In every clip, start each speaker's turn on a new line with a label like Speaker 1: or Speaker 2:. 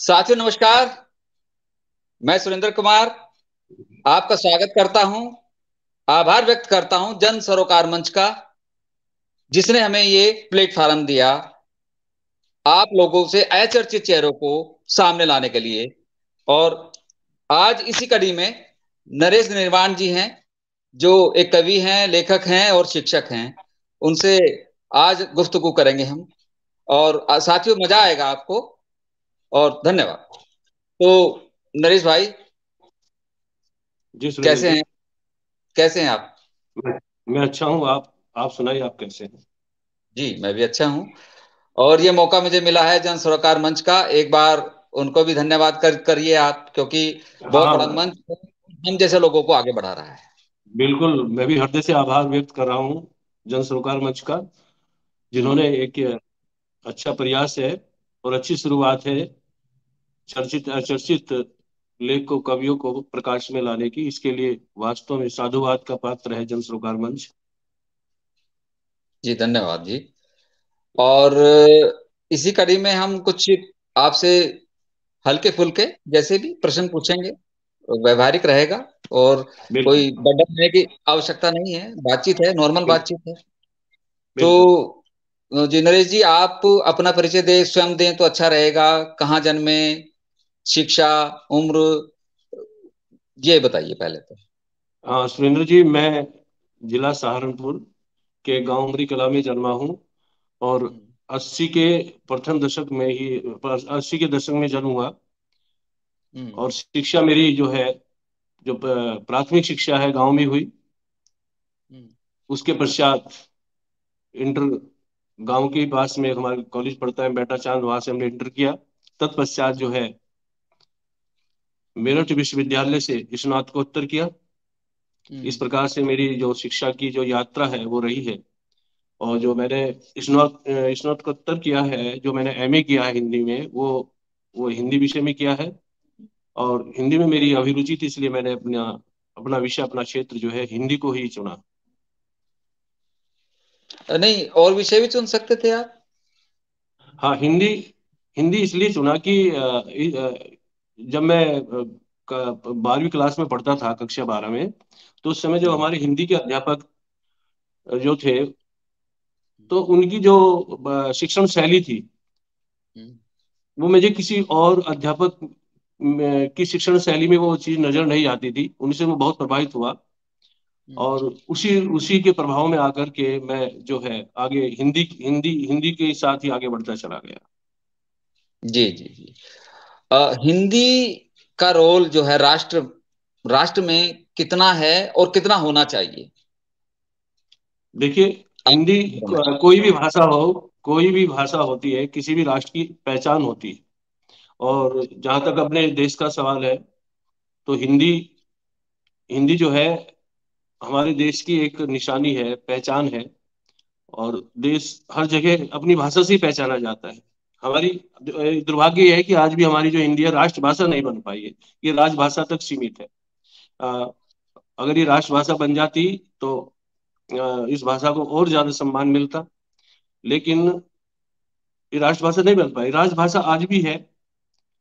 Speaker 1: साथियों, नमस्कार। मैं सुरेंद्र कुमार, आपका स्वागत करता हूँ, आभार व्यक्त करता हूँ जन सरोकार मंच का, जिसने हमें ये प्लेटफॉर्म दिया आप लोगों से अचर्चित चेहरों को सामने लाने के लिए। और आज इसी कड़ी में नरेश निर्वाण जी हैं, जो एक कवि हैं, लेखक हैं और शिक्षक हैं। उनसे आज गुफ्तगु करेंगे हम। और साथियों, मज़ा आएगा आपको। और धन्यवाद। तो नरेश भाई
Speaker 2: जी
Speaker 1: कैसे हैं? कैसे हैं आप?
Speaker 2: मैं, मैं अच्छा हूँ आप आप सुनाइए आप कैसे हैं?
Speaker 1: जी मैं भी अच्छा हूँ। और ये मौका मुझे मिला है जन सरोकार मंच का। एक बार उनको भी धन्यवाद कर करिए आप क्योंकि बहुत हाँ, बड़ा मंच हम जैसे लोगों को आगे बढ़ा रहा है।
Speaker 2: बिल्कुल मैं भी हृदय से आभार व्यक्त कर रहा हूँ जन सरोकार मंच का जिन्होंने एक अच्छा प्रयास है और अच्छी शुरुआत है चर्चित चर्चित लेख को कवियों को प्रकाश में लाने की। इसके लिए वास्तव में साधुवाद का पात्र है जन सरोकार मंच।
Speaker 1: जी धन्यवाद जी। और इसी कड़ी में हम कुछ आपसे हल्के फुल्के जैसे भी प्रश्न पूछेंगे व्यवहारिक रहेगा और कोई बढ़ने की आवश्यकता नहीं है बातचीत है नॉर्मल बातचीत है। तो जी नरेश जी आप अपना परिचय दे स्वयं दें तो अच्छा रहेगा कहाँ जन्मे शिक्षा उम्र ये बताइए पहले तो
Speaker 2: सुरेंद्र जी मैं जिला सहारनपुर के गाँव उमरी कला में जन्मा हूँ और हम्म। अस्सी के प्रथम दशक में ही अस्सी के दशक में जन्म हुआ हम्म। और शिक्षा मेरी जो है जो प्राथमिक शिक्षा है गाँव में हुई हम्म। उसके पश्चात इंटर गाँव के पास में हमारे कॉलेज पढ़ता है बेटा चाँद वहाँ से हमने इंटर किया। तत्पश्चात जो है मेरठ विश्वविद्यालय से स्नातकोत्तर किया। हम्म। इस प्रकार से मेरी जो शिक्षा की जो यात्रा है वो रही है। और जो मैंने स्नातकोत्तर किया है जो मैंने एमए किया है हिंदी में वो वो हिंदी विषय में किया है। और हिंदी में मेरी अभिरुचि थी इसलिए मैंने अपना अपना विषय अपना क्षेत्र जो है हिंदी को ही चुना।
Speaker 1: नहीं और विषय भी चुन सकते थे आप
Speaker 2: हाँ हिंदी हिंदी इसलिए चुना कि जब मैं बारहवीं क्लास में पढ़ता था कक्षा बारह में तो उस समय जो हम्म। हमारे हिंदी के अध्यापक जो थे तो उनकी जो शिक्षण शैली थी हम्म। वो मुझे किसी और अध्यापक की शिक्षण शैली में वो चीज़ नज़र नहीं आती थी उनसे मैं बहुत प्रभावित हुआ। और उसी उसी के प्रभाव में आकर के मैं जो है आगे हिंदी हिंदी हिंदी के साथ ही आगे बढ़ता चला गया।
Speaker 1: जी जी जी। आ, हिंदी का रोल जो है राष्ट्र राष्ट्र में कितना है और कितना होना चाहिए?
Speaker 2: देखिए हिंदी कोई भी भाषा हो कोई भी भाषा होती है किसी भी राष्ट्र की पहचान होती है। और जहाँ तक अपने देश का सवाल है तो हिंदी हिंदी जो है हमारे देश की एक निशानी है पहचान है और देश हर जगह अपनी भाषा से ही पहचाना जाता है। हमारी दुर्भाग्य यह है कि आज भी हमारी जो इंडिया राष्ट्रभाषा नहीं बन पाई है ये राजभाषा तक सीमित है। आ, अगर ये राष्ट्रभाषा बन जाती तो आ, इस भाषा को और ज़्यादा सम्मान मिलता लेकिन ये राष्ट्रभाषा नहीं बन पाई। राजभाषा आज भी है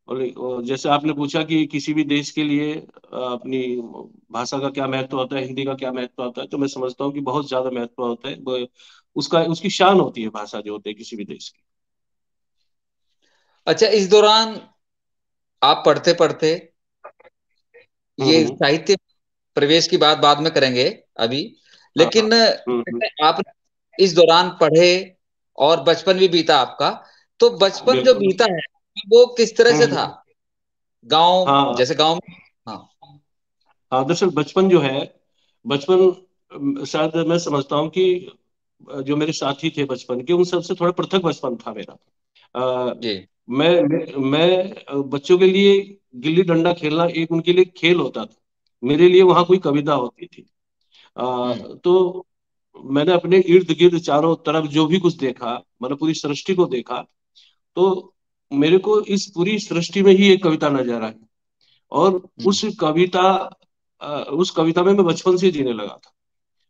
Speaker 2: और जैसे आपने पूछा कि किसी भी देश के लिए अपनी भाषा का क्या महत्व होता है हिंदी का क्या महत्व होता है तो मैं समझता हूँ कि बहुत ज़्यादा महत्व होता है उसका उसकी शान होती है भाषा जो होती है किसी भी देश की
Speaker 1: अच्छा इस दौरान आप पढ़ते पढ़ते ये हम्म। साहित्य प्रवेश की बात बाद में करेंगे अभी लेकिन हाँ, हाँ। हम्म, आप इस दौरान पढ़े और बचपन भी बीता आपका तो बचपन जो बीता है वो किस तरह से था? हम्म। गाँव हाँ, जैसे गाँव में? हाँ।
Speaker 2: हाँ दरअसल बचपन जो है बचपन शायद मैं समझता हूँ कि जो मेरे साथी थे बचपन के उन सबसे थोड़ा पृथक बचपन था मेरा। आ, मैं मैं बच्चों के लिए गिल्ली डंडा खेलना एक उनके लिए खेल होता था। मेरे लिए वहाँ कोई कविता होती थी। आ, हम्म। तो मैंने अपने इर्द गिर्द चारों तरफ़ जो भी कुछ देखा मतलब पूरी सृष्टि को देखा तो मेरे को इस पूरी सृष्टि में ही एक कविता नज़र आई और हम्म। उस कविता उस कविता में मैं बचपन से जीने लगा था।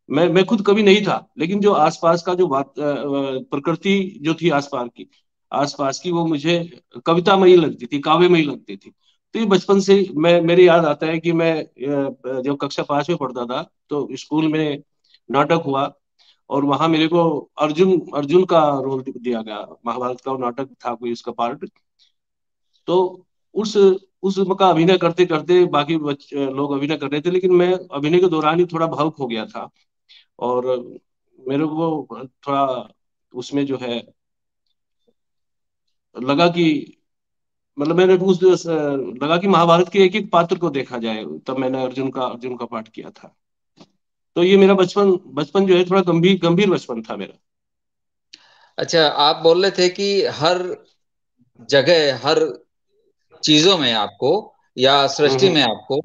Speaker 2: मैं मैं खुद कवि नहीं था लेकिन जो आसपास का जो बात प्रकृति जो थी आसपास की आसपास की वो मुझे कविता में ही लगती थी काव्य में ही लगती थी। तो ये बचपन से मैं मेरे याद आता है कि मैं जब कक्षा पाँच में पढ़ता था तो स्कूल में नाटक हुआ और वहाँ मेरे को अर्जुन अर्जुन का रोल दिया गया। महाभारत का नाटक था कोई उसका पार्ट तो उस उस का अभिनय करते करते बाकी लोग अभिनय कर रहे थे, लेकिन मैं अभिनय के दौरान ही थोड़ा भावुक हो गया था। और मेरे को थोड़ा उसमें जो है लगा कि मतलब मैंने उस, लगा कि महाभारत के एक एक पात्र को देखा जाए, तब मैंने अर्जुन का अर्जुन का पाठ किया था। तो ये मेरा बचपन बचपन जो है थोड़ा गंभीर गंभीर बचपन था मेरा।
Speaker 1: अच्छा आप बोल रहे थे कि हर जगह हर चीज़ों में आपको या सृष्टि में आपको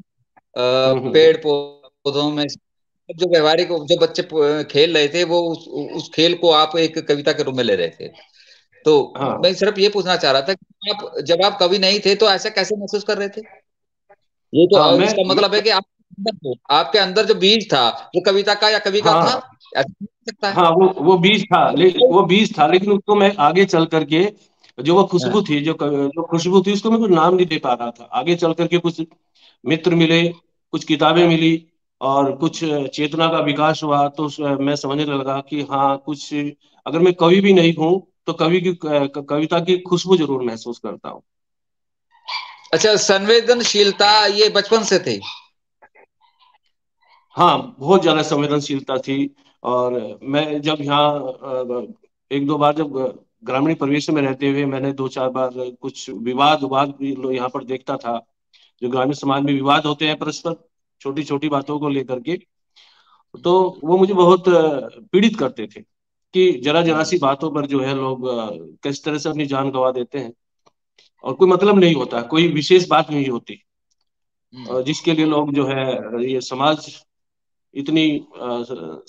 Speaker 1: पेड़ पौधों में जो व्यवहारिक जो बच्चे खेल रहे थे वो उस, उस खेल को आप एक कविता के रूप में ले रहे थे। तो हाँ। मैं सिर्फ़ ये पूछना चाह रहा था कि आप जब आप कवि नहीं थे तो ऐसा कैसे महसूस कर रहे थे? ये तो हाँ, इसका मतलब है कि आप आपके अंदर जो बीज था वो कविता का या कवि का हाँ, था?
Speaker 2: सकता है। हाँ वो वो बीज था वो बीज था लेकिन उसको मैं आगे चल करके जो वो खुशबू हाँ। थी जो जो खुशबू थी उसको मैं कुछ नाम नहीं दे पा रहा था। आगे चल करके कुछ मित्र मिले कुछ किताबें मिली और कुछ चेतना का विकास हुआ तो मैं समझने लगा कि हाँ कुछ अगर मैं कवि भी नहीं हूँ तो कवि की कविता की खुशबू ज़रूर महसूस करता हूँ।
Speaker 1: अच्छा संवेदनशीलता ये बचपन से थी?
Speaker 2: हाँ बहुत ज़्यादा संवेदनशीलता थी और मैं जब यहाँ एक दो बार जब ग्रामीण परिवेश में रहते हुए मैंने दो चार बार कुछ विवाद विवाद भी यहाँ पर देखता था जो ग्रामीण समाज में विवाद होते हैं परस्पर छोटी छोटी बातों को लेकर के तो वो मुझे बहुत पीड़ित करते थे कि जरा जरा सी बातों पर जो है लोग किस तरह से अपनी जान गंवा देते हैं और कोई मतलब नहीं होता कोई विशेष बात नहीं होती हम्म। जिसके लिए लोग जो है ये समाज इतनी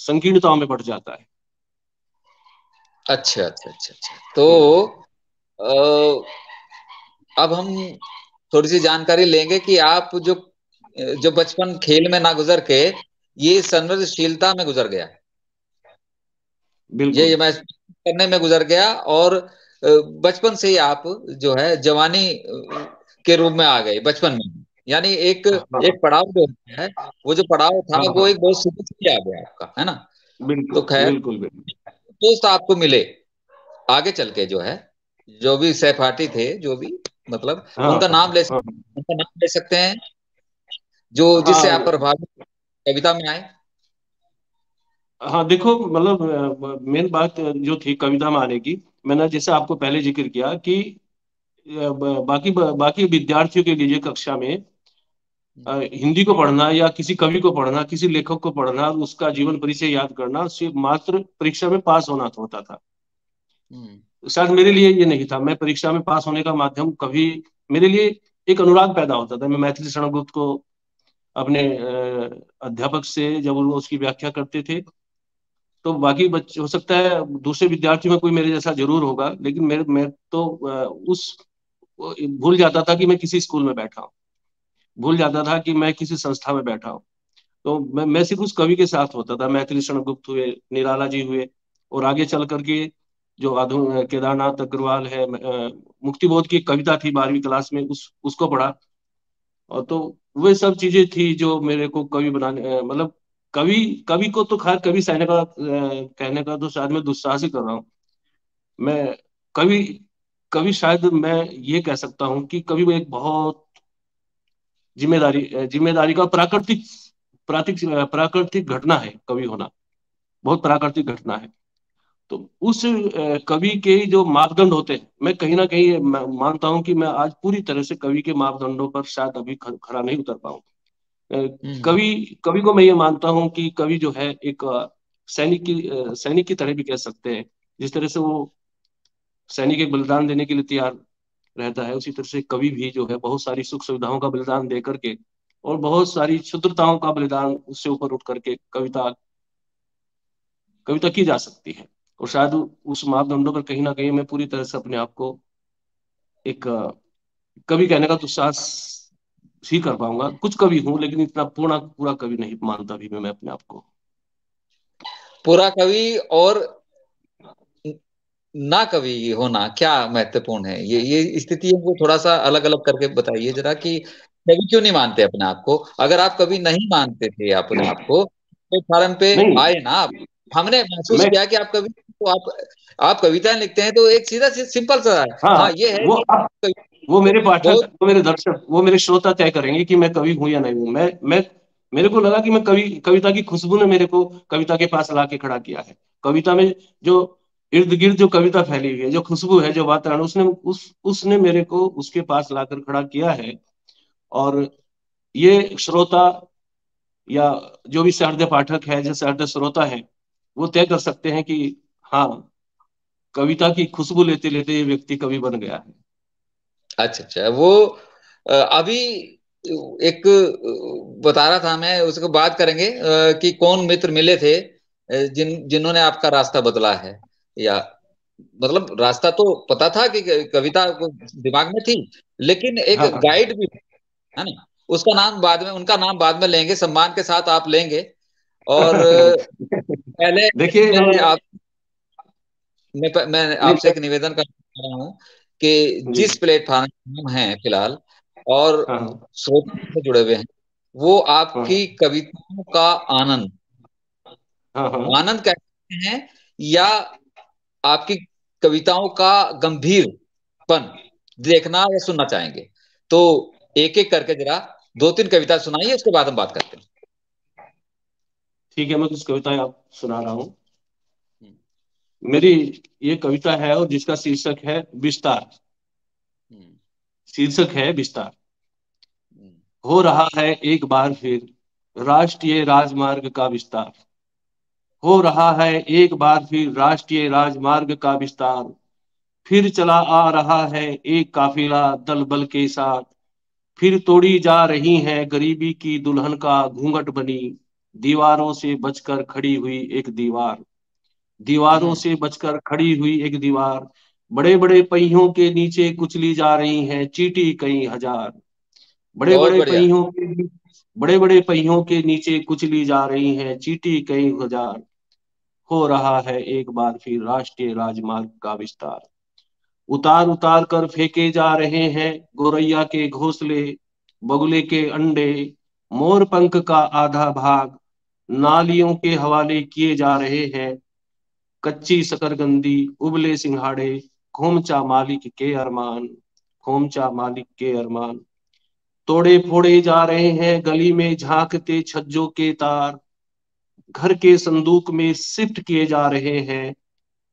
Speaker 2: संकीर्णताओं में बढ़ जाता है।
Speaker 1: अच्छा अच्छा अच्छा अच्छा। तो आ, अब हम थोड़ी सी जानकारी लेंगे कि आप जो जो बचपन खेल में ना गुजर के ये संवेदनशीलता में गुजर गया। ये, ये मैं करने में गुजर गया और बचपन से ही आप जो है जवानी के रूप में आ गए बचपन में। यानी एक हाँ, एक पड़ाव जो है वो जो पड़ाव था हाँ, वो एक बहुत शुरू से आ गया आपका है ना? तो खैर दोस्त आपको मिले आगे चल के जो है जो भी सहपाठी थे जो भी मतलब हाँ, उनका नाम ले सकते उनका नाम ले सकते हैं जो जिससे आप प्रभावित कविता में आए।
Speaker 2: हाँ देखो मतलब मेन बात जो थी कविता में आने की मैंने जैसे आपको पहले ज़िक्र किया कि बाकी बाकी विद्यार्थियों के लिए कक्षा में हिंदी को पढ़ना या किसी कवि को पढ़ना किसी लेखक को पढ़ना उसका जीवन परिचय याद करना सिर्फ़ मात्र परीक्षा में पास होना होता था। हम्म। शायद मेरे लिए ये नहीं था। मैं परीक्षा में पास होने का माध्यम कभी मेरे लिए एक अनुराग पैदा होता था। मैं मैथिली शरणगुप्त को अपने अध्यापक से जब वो उसकी व्याख्या करते थे तो बाकी बच्चे हो सकता है दूसरे विद्यार्थियों में कोई मेरे जैसा ज़रूर होगा लेकिन मेरे मैं तो उस भूल जाता था कि मैं किसी स्कूल में बैठा हूँ। भूल जाता था कि मैं किसी संस्था में बैठा हूँ। तो मैं मैं सिर्फ़ उस कवि के साथ होता था। मैथिली शरण गुप्त हुए, निराला जी हुए और आगे चल करके जो आधु, केदारनाथ अग्रवाल है मुक्तिबोध की कविता थी बारहवीं क्लास में, उस, उसको पढ़ा। और तो वे सब चीज़ें थी जो मेरे को कवि बनाने मतलब कवि कवि को तो खैर कवि सहने का कहने का तो शायद मैं दुस्साहस ही कर रहा हूँ। मैं कवि कवि शायद मैं ये कह सकता हूँ कि कवि एक बहुत ज़िम्मेदारी ज़िम्मेदारी का प्राकृतिक प्राकृतिक प्राकृतिक घटना है कवि होना। बहुत प्राकृतिक घटना है। तो उस कवि के जो मापदंड होते हैं मैं कहीं ना कहीं मानता हूँ कि मैं आज पूरी तरह से कवि के मापदंडों पर शायद अभी खड़ा नहीं उतर पाऊँ। हम्म। कवि कवि को मैं ये मानता हूँ कि कवि जो है एक सैनिक की सैनिक की तरह भी कह सकते हैं। जिस तरह से वो सैनिक एक बलिदान देने के लिए तैयार रहता है, उसी तरह से कवि भी जो है, बहुत सारी सुख सुविधाओं का बलिदान दे करके और बहुत सारी क्षुद्रताओं का बलिदान उससे ऊपर उठ करके कविता कविता की जा सकती है। और शायद उस मापदंडों पर कहीं ना कहीं मैं पूरी तरह से अपने आप को एक, कवि कहने का दुस्साहस ही कर पाऊँगा। कुछ कवि हूँ, लेकिन इतना पूर्ण पूरा कवि नहीं मानता भी मैं अपने आप को।
Speaker 1: पूरा कवि और ना कवि होना क्या महत्वपूर्ण है? ये ये स्थिति को थोड़ा सा अलग अलग करके बताइए जरा कि कवि क्यों नहीं मानते अपने आप को? अगर आप कभी नहीं मानते थे अपने आप को तो फार्म पे आए ना आप। हमने महसूस किया कि आप कभी तो आप आप कविताएँ लिखते हैं तो एक सीधा सिंपल सा है हाँ, हाँ ये है
Speaker 2: वो, कि, वो मेरे पाठक वो मेरे दर्शक वो मेरे श्रोता तय करेंगे कि मैं कवि हूँ या नहीं हूँ। मैं मैं मेरे को लगा कि मैं कवि कविता की खुशबू ने मेरे को कविता के पास ला के खड़ा किया है। कविता में जो इर्द गिर्द जो कविता फैली हुई है, जो खुशबू है, जो वातावरण, उसने, उस, उसने मेरे को उसके पास लाकर खड़ा किया है। और ये श्रोता या जो भी सहृदय पाठक है, जो सहृदय श्रोता है, वो तय कर सकते हैं कि हाँ कविता की खुशबू लेते लेते ये व्यक्ति कवि बन गया है।
Speaker 1: अच्छा अच्छा। वो अभी एक, बता रहा था मैं, उसको बात करेंगे कि कौन मित्र मिले थे जिन, जिन्होंने आपका रास्ता बदला है। या मतलब रास्ता तो पता था कि कविता दिमाग में थी लेकिन एक हाँ, गाइड हाँ। भी है ना? उसका नाम बाद में उनका नाम बाद में लेंगे सम्मान के साथ आप लेंगे। और पहले देखिए मैं आप मैं, मैं आपसे एक निवेदन कर रहा हूँ कि जिस प्लेटफॉर्म है फ़िलहाल और हाँ, श्रोता से जुड़े हुए हैं वो आपकी कविताओं का आनंद। आनंद कहते हैं या आपकी कविताओं का गंभीरपन देखना या सुनना चाहेंगे तो एक एक करके जरा दो तीन कविता सुनाइए उसके बाद हम बात करते हैं
Speaker 2: ठीक है मैं कुछ कविताएँ आप सुना रहा हूँ हम्म। मेरी ये कविता है और जिसका शीर्षक है विस्तार हम्म। शीर्षक है विस्तार हम्म। हो रहा है एक बार फिर राष्ट्रीय राजमार्ग का विस्तार हो रहा है एक बार फिर राष्ट्रीय राजमार्ग का विस्तार। फिर चला आ रहा है एक काफिला दल बल के साथ। फिर तोड़ी जा रही है गरीबी की दुल्हन का घूंघट बनी। दीवारों से बचकर खड़ी हुई एक दीवार। दीवारों। से बचकर खड़ी हुई एक दीवार। बड़े बड़े पहियों के नीचे कुचली जा रही है चीटी कई हज़ार। बड़े बड़े पहियों के बड़े बड़े पहियों के नीचे कुचली जा रही है चीटी कई हज़ार। हो रहा है एक बार फिर राष्ट्रीय राजमार्ग का विस्तार। उतार उतार कर फेंके जा रहे हैं गोरैया के घोंसले, बगुले के अंडे, मोर पंख का आधा भाग, नालियों के हवाले किए जा रहे हैं। कच्ची शकरगंदी उबले सिंघाड़े, खोमचा मालिक के अरमान, खोमचा मालिक के अरमान। तोड़े फोड़े जा रहे हैं गली में झांकते छज्जों के तार घर के संदूक में शिफ्ट किए जा रहे हैं।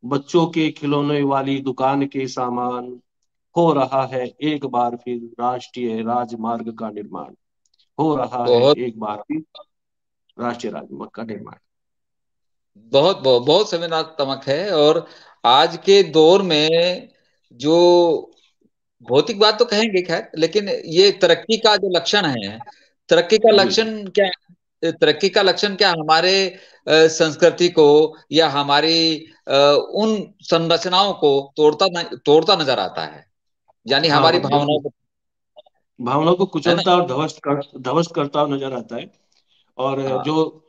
Speaker 2: बच्चों के खिलौने वाली दुकान के सामान हो रहा है एक बार फिर राष्ट्रीय राजमार्ग का निर्माण। हो रहा है एक बार फिर राष्ट्रीय राजमार्ग का निर्माण।
Speaker 1: बहुत बहुत बहुत संवेदनात्मक है और आज के दौर में जो भौतिक बात तो कहेंगे खैर लेकिन ये तरक्की का जो लक्षण है तरक्की का लक्षण क्या तरक्की का लक्षण क्या? हमारे संस्कृति को या हमारी उन संरचनाओं को तोड़ता तोड़ता नज़र आता है। यानी हाँ, हमारी भावनाओं को
Speaker 2: भावनाओं को कुचलता और ध्वस्त कर ध्वस्त करता नज़र आता है। और हाँ। जो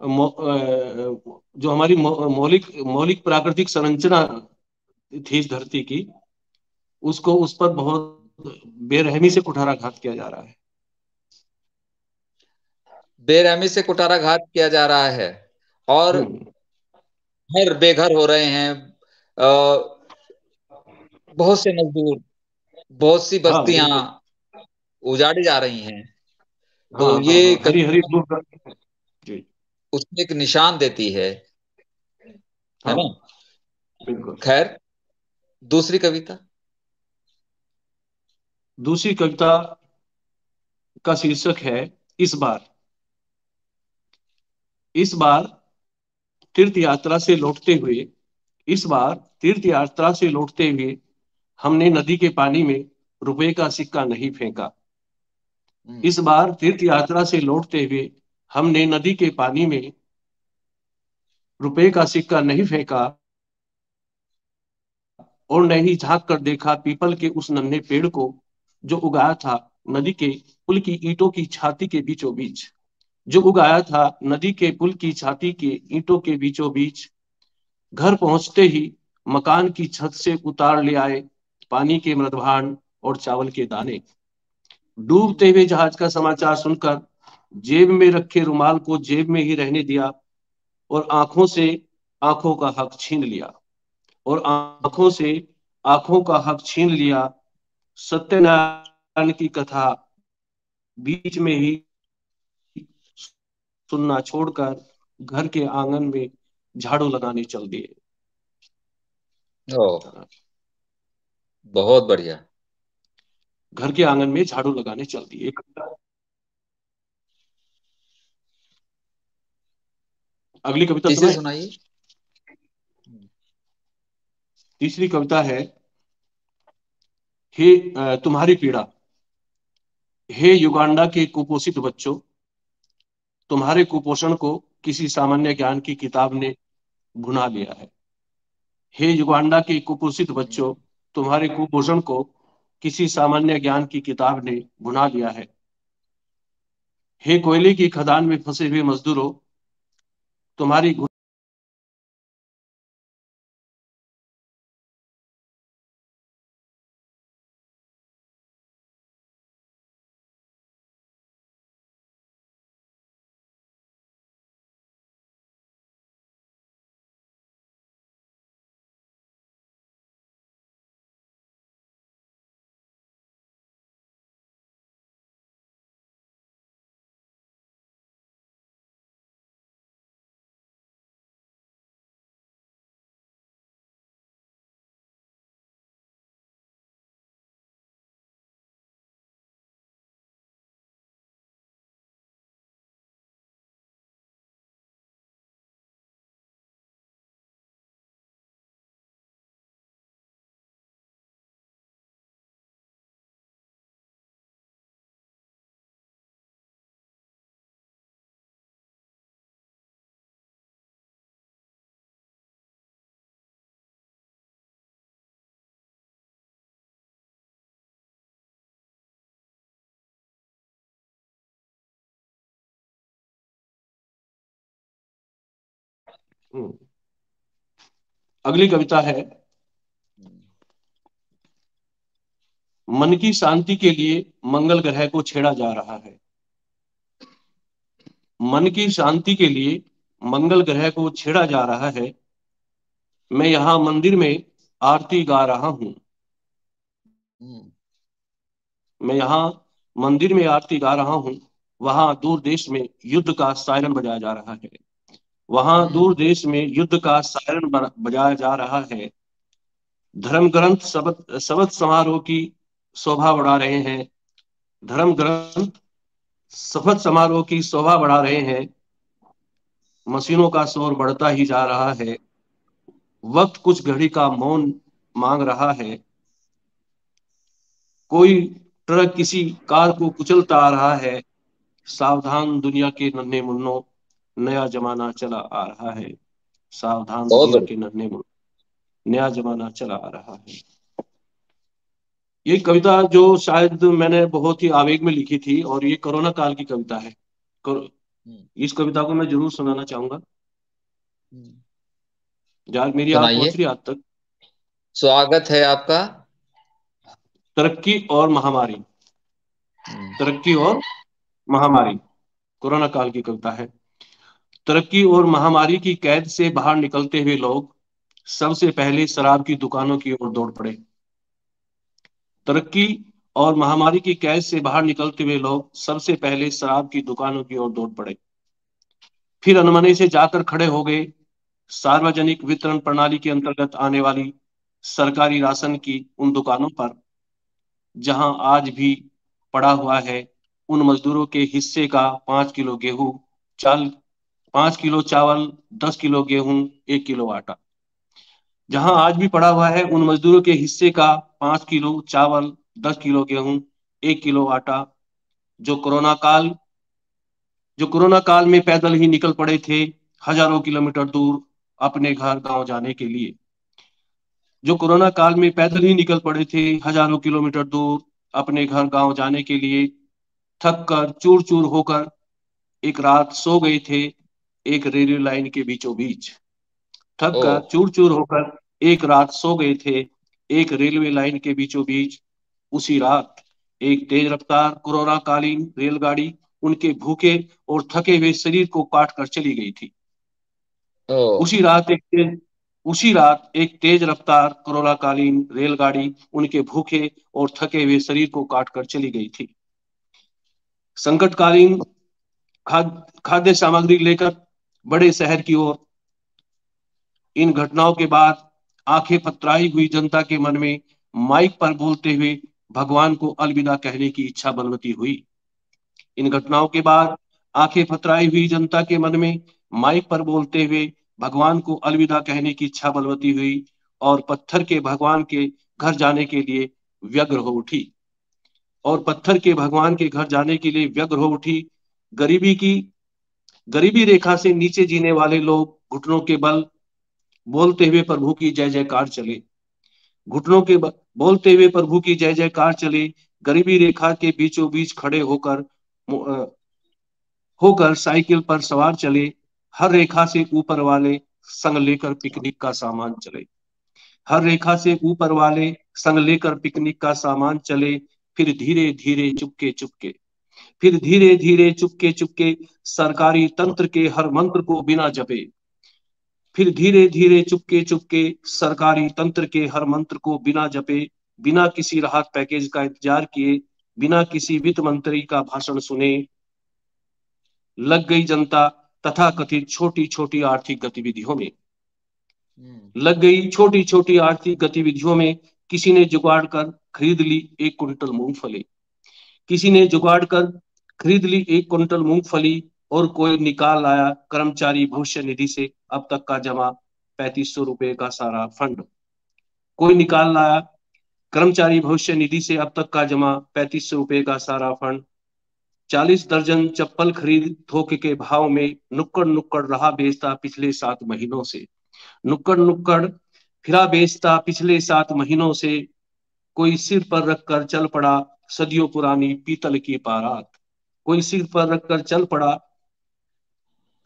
Speaker 2: जो हमारी मौलिक मौलिक प्राकृतिक संरचना थी इस धरती की उसको उस पर बहुत बेरहमी से कुठाराघात किया जा रहा है।
Speaker 1: बेरहमी से कुटाराघात किया जा रहा है और घर हम्म। बेघर हो रहे हैं बहुत से मजदूर बहुत सी हाँ, बस्तियाँ उजाड़ी जा रही हैं। तो हाँ, हाँ ये हाँ, हरी हरी उसमें एक निशान देती है। है। ना? खैर दूसरी कविता?
Speaker 2: दूसरी कविता का शीर्षक है इस बार। इस बार तीर्थ यात्रा से लौटते हुए इस बार तीर्थ यात्रा से लौटते हुए हमने नदी के पानी में रुपए का सिक्का नहीं फेंका हम्म। इस बार तीर्थ यात्रा से लौटते हुए हमने नदी के पानी में रुपए का सिक्का नहीं फेंका और नहीं झाँक कर देखा पीपल के उस नन्हे पेड़ को जो उगाया था नदी के पुल की ईटों की छाती के बीचों बीच जो उगाया था नदी के पुल की छाती के ईंटों के बीचों बीच, घर पहुँचते ही मकान की छत से उतार ले आए पानी के मृदभान और चावल के दाने। डूबते हुए जहाज़ का समाचार सुनकर जेब में रखे रुमाल को जेब में ही रहने दिया और आँखों से आँखों का हक छीन लिया और आँखों से आँखों का हक छीन लिया। सत्यनारायण की कथा बीच में ही सुनना छोड़कर घर के आँगन में झाड़ू लगाने चल दिए।
Speaker 1: बहुत बढ़िया।
Speaker 2: घर के आँगन में झाड़ू लगाने चल दिए। अगली कविता
Speaker 1: सुनाइए।
Speaker 2: तीसरी कविता है हे तुम्हारी पीड़ा हे युगांडा के कुपोषित बच्चों तुम्हारे कुपोषण को किसी सामान्य ज्ञान की किताब ने भुना लिया है। हे युगांडा के कुपोषित बच्चों, तुम्हारे कुपोषण को किसी सामान्य ज्ञान की किताब ने भुना लिया है। हे कोयले की खदान में फंसे हुए मजदूरों, तुम्हारी अगली कविता है, मन की शांति के लिए मंगल ग्रह को छेड़ा जा रहा है। मन की शांति के लिए मंगल ग्रह को छेड़ा जा रहा है। मैं यहाँ मंदिर में आरती गा रहा हूँ। मैं यहाँ मंदिर में आरती गा रहा हूँ। वहाँ दूर देश में युद्ध का सायरन बजाया जा रहा है। वहाँ। दूर देश में युद्ध का सायरन बजाया जा रहा है। धर्म ग्रंथ शबद शबद समारोह की शोभा बढ़ा रहे हैं। धर्म ग्रंथ शपथ समारोह की शोभा बढ़ा रहे हैं। मशीनों का शोर बढ़ता ही जा रहा है। वक्त कुछ घड़ी का मौन मांग रहा है। कोई ट्रक किसी कार को कुचलता आ रहा है। सावधान दुनिया के नन्हे मुन्नों नया जमाना चला आ रहा है। सावधान के नन्हे नया जमाना चला आ रहा है। ये कविता जो शायद मैंने बहुत ही आवेग में लिखी थी और ये कोरोना काल की कविता है। हम्म। इस कविता को मैं ज़रूर सुनाना चाहूँगा। यार हम्म। मेरी आप पहुँच रही आज तक।
Speaker 1: स्वागत है आपका।
Speaker 2: तरक्की और महामारी। हम्म। तरक्की और महामारी। कोरोना काल की कविता है। तरक्की और महामारी की कैद से बाहर निकलते हुए लोग सबसे पहले शराब की दुकानों की ओर दौड़ पड़े। तरक्की और महामारी की कैद से बाहर निकलते हुए लोग सबसे पहले शराब की दुकानों की ओर दौड़ पड़े। फिर अनमने से जाकर खड़े हो गए। सार्वजनिक वितरण प्रणाली के अंतर्गत आने वाली सरकारी राशन की उन दुकानों पर, जहाँ आज भी पड़ा हुआ है, उन मजदूरों के हिस्से का पाँच किलो गेहूँ, चाल पाँच किलो चावल, दस किलो गेहूँ, एक किलो आटा। जहाँ आज भी पड़ा हुआ है, उन मजदूरों के हिस्से का पाँच किलो चावल, दस किलो गेहूँ, एक किलो आटा, जो कोरोना काल, जो कोरोना काल में पैदल ही निकल पड़े थे, हज़ारों किलोमीटर दूर अपने घर गाँव जाने के लिए। जो कोरोना काल में पैदल ही निकल पड़े थे, हज़ारों किलोमीटर दूर अपने घर गाँव जाने के लिए थक कर चूर चूर होकर एक रात सो गए थे एक रेलवे लाइन के बीचों बीच। थक कर चूर चूर होकर एक रात सो गए थे। एक रेलवे लाइन के बीचों बीच। उसी रात एक तेज रफ्तार कोरोना कालीन रेलगाड़ी उनके भूखे और थके हुए शरीर को काट कर चली गई थी। उसी रात एक तेज उसी रात एक तेज रफ्तार कोरोना कालीन रेलगाड़ी उनके भूखे और थके हुए शरीर को काट कर चली गई थी। संकटकालीन खाद्य सामग्री लेकर बड़े शहर की ओर। इन घटनाओं के बाद आँखें पतराई हुई जनता के मन में, माइक पर बोलते हुए भगवान को अलविदा कहने की इच्छा बलवती हुई। इन घटनाओं के बाद आँखें पतराई हुई जनता के मन में, माइक पर बोलते हुए भगवान को अलविदा कहने की इच्छा बलवती हुई और पत्थर के भगवान के घर जाने के लिए व्यग्र हो उठी। और पत्थर के भगवान के घर जाने के लिए व्यग्र हो उठी। गरीबी की गरीबी रेखा से नीचे जीने वाले लोग घुटनों के बल बोलते हुए प्रभु की जय जयकार चले। घुटनों के बल बोलते हुए प्रभु की जय जयकार चले। गरीबी रेखा के बीचों बीच खड़े होकर होकर साइकिल पर सवार चले। हर रेखा से ऊपर वाले संग लेकर पिकनिक का सामान चले। हर रेखा से ऊपर वाले संग लेकर पिकनिक का सामान चले। फिर धीरे धीरे चुपके चुपके फिर धीरे धीरे चुपके चुपके सरकारी तंत्र के हर मंत्र को बिना जपे। फिर धीरे धीरे चुपके चुपके सरकारी तंत्र के हर मंत्र को बिना जपे बिना किसी राहत पैकेज का इंतज़ार किए बिना किसी वित्त मंत्री का भाषण सुने। लग गई जनता तथा कथित छोटी छोटी आर्थिक गतिविधियों में। हम्म। लग गई छोटी छोटी आर्थिक गतिविधियों में किसी ने जुगाड़ कर खरीद ली एक कुंटल मूंगफली। किसी ने जुगाड़ कर खरीद ली, एक कुंटल मूंगफली और कोई निकाल लाया कर्मचारी भविष्य निधि से, अब तक का जमा पैंतीस सौ रुपए का सारा फंड। कोई निकाल लाया कर्मचारी भविष्य निधि से, अब तक का जमा पैंतीस सौ रुपए का सारा फंड। चालीस दर्जन चप्पल खरीद थोक के भाव में नुक्कड़ नुक्कड़ रहा बेचता पिछले सात महीनों से। नुक्कड़ नुक्कड़ फिरा बेचता पिछले सात महीनों से, कोई सिर पर रखकर चल पड़ा सदियों पुरानी पीतल की पारात कोई सिर पर रखकर चल पड़ा।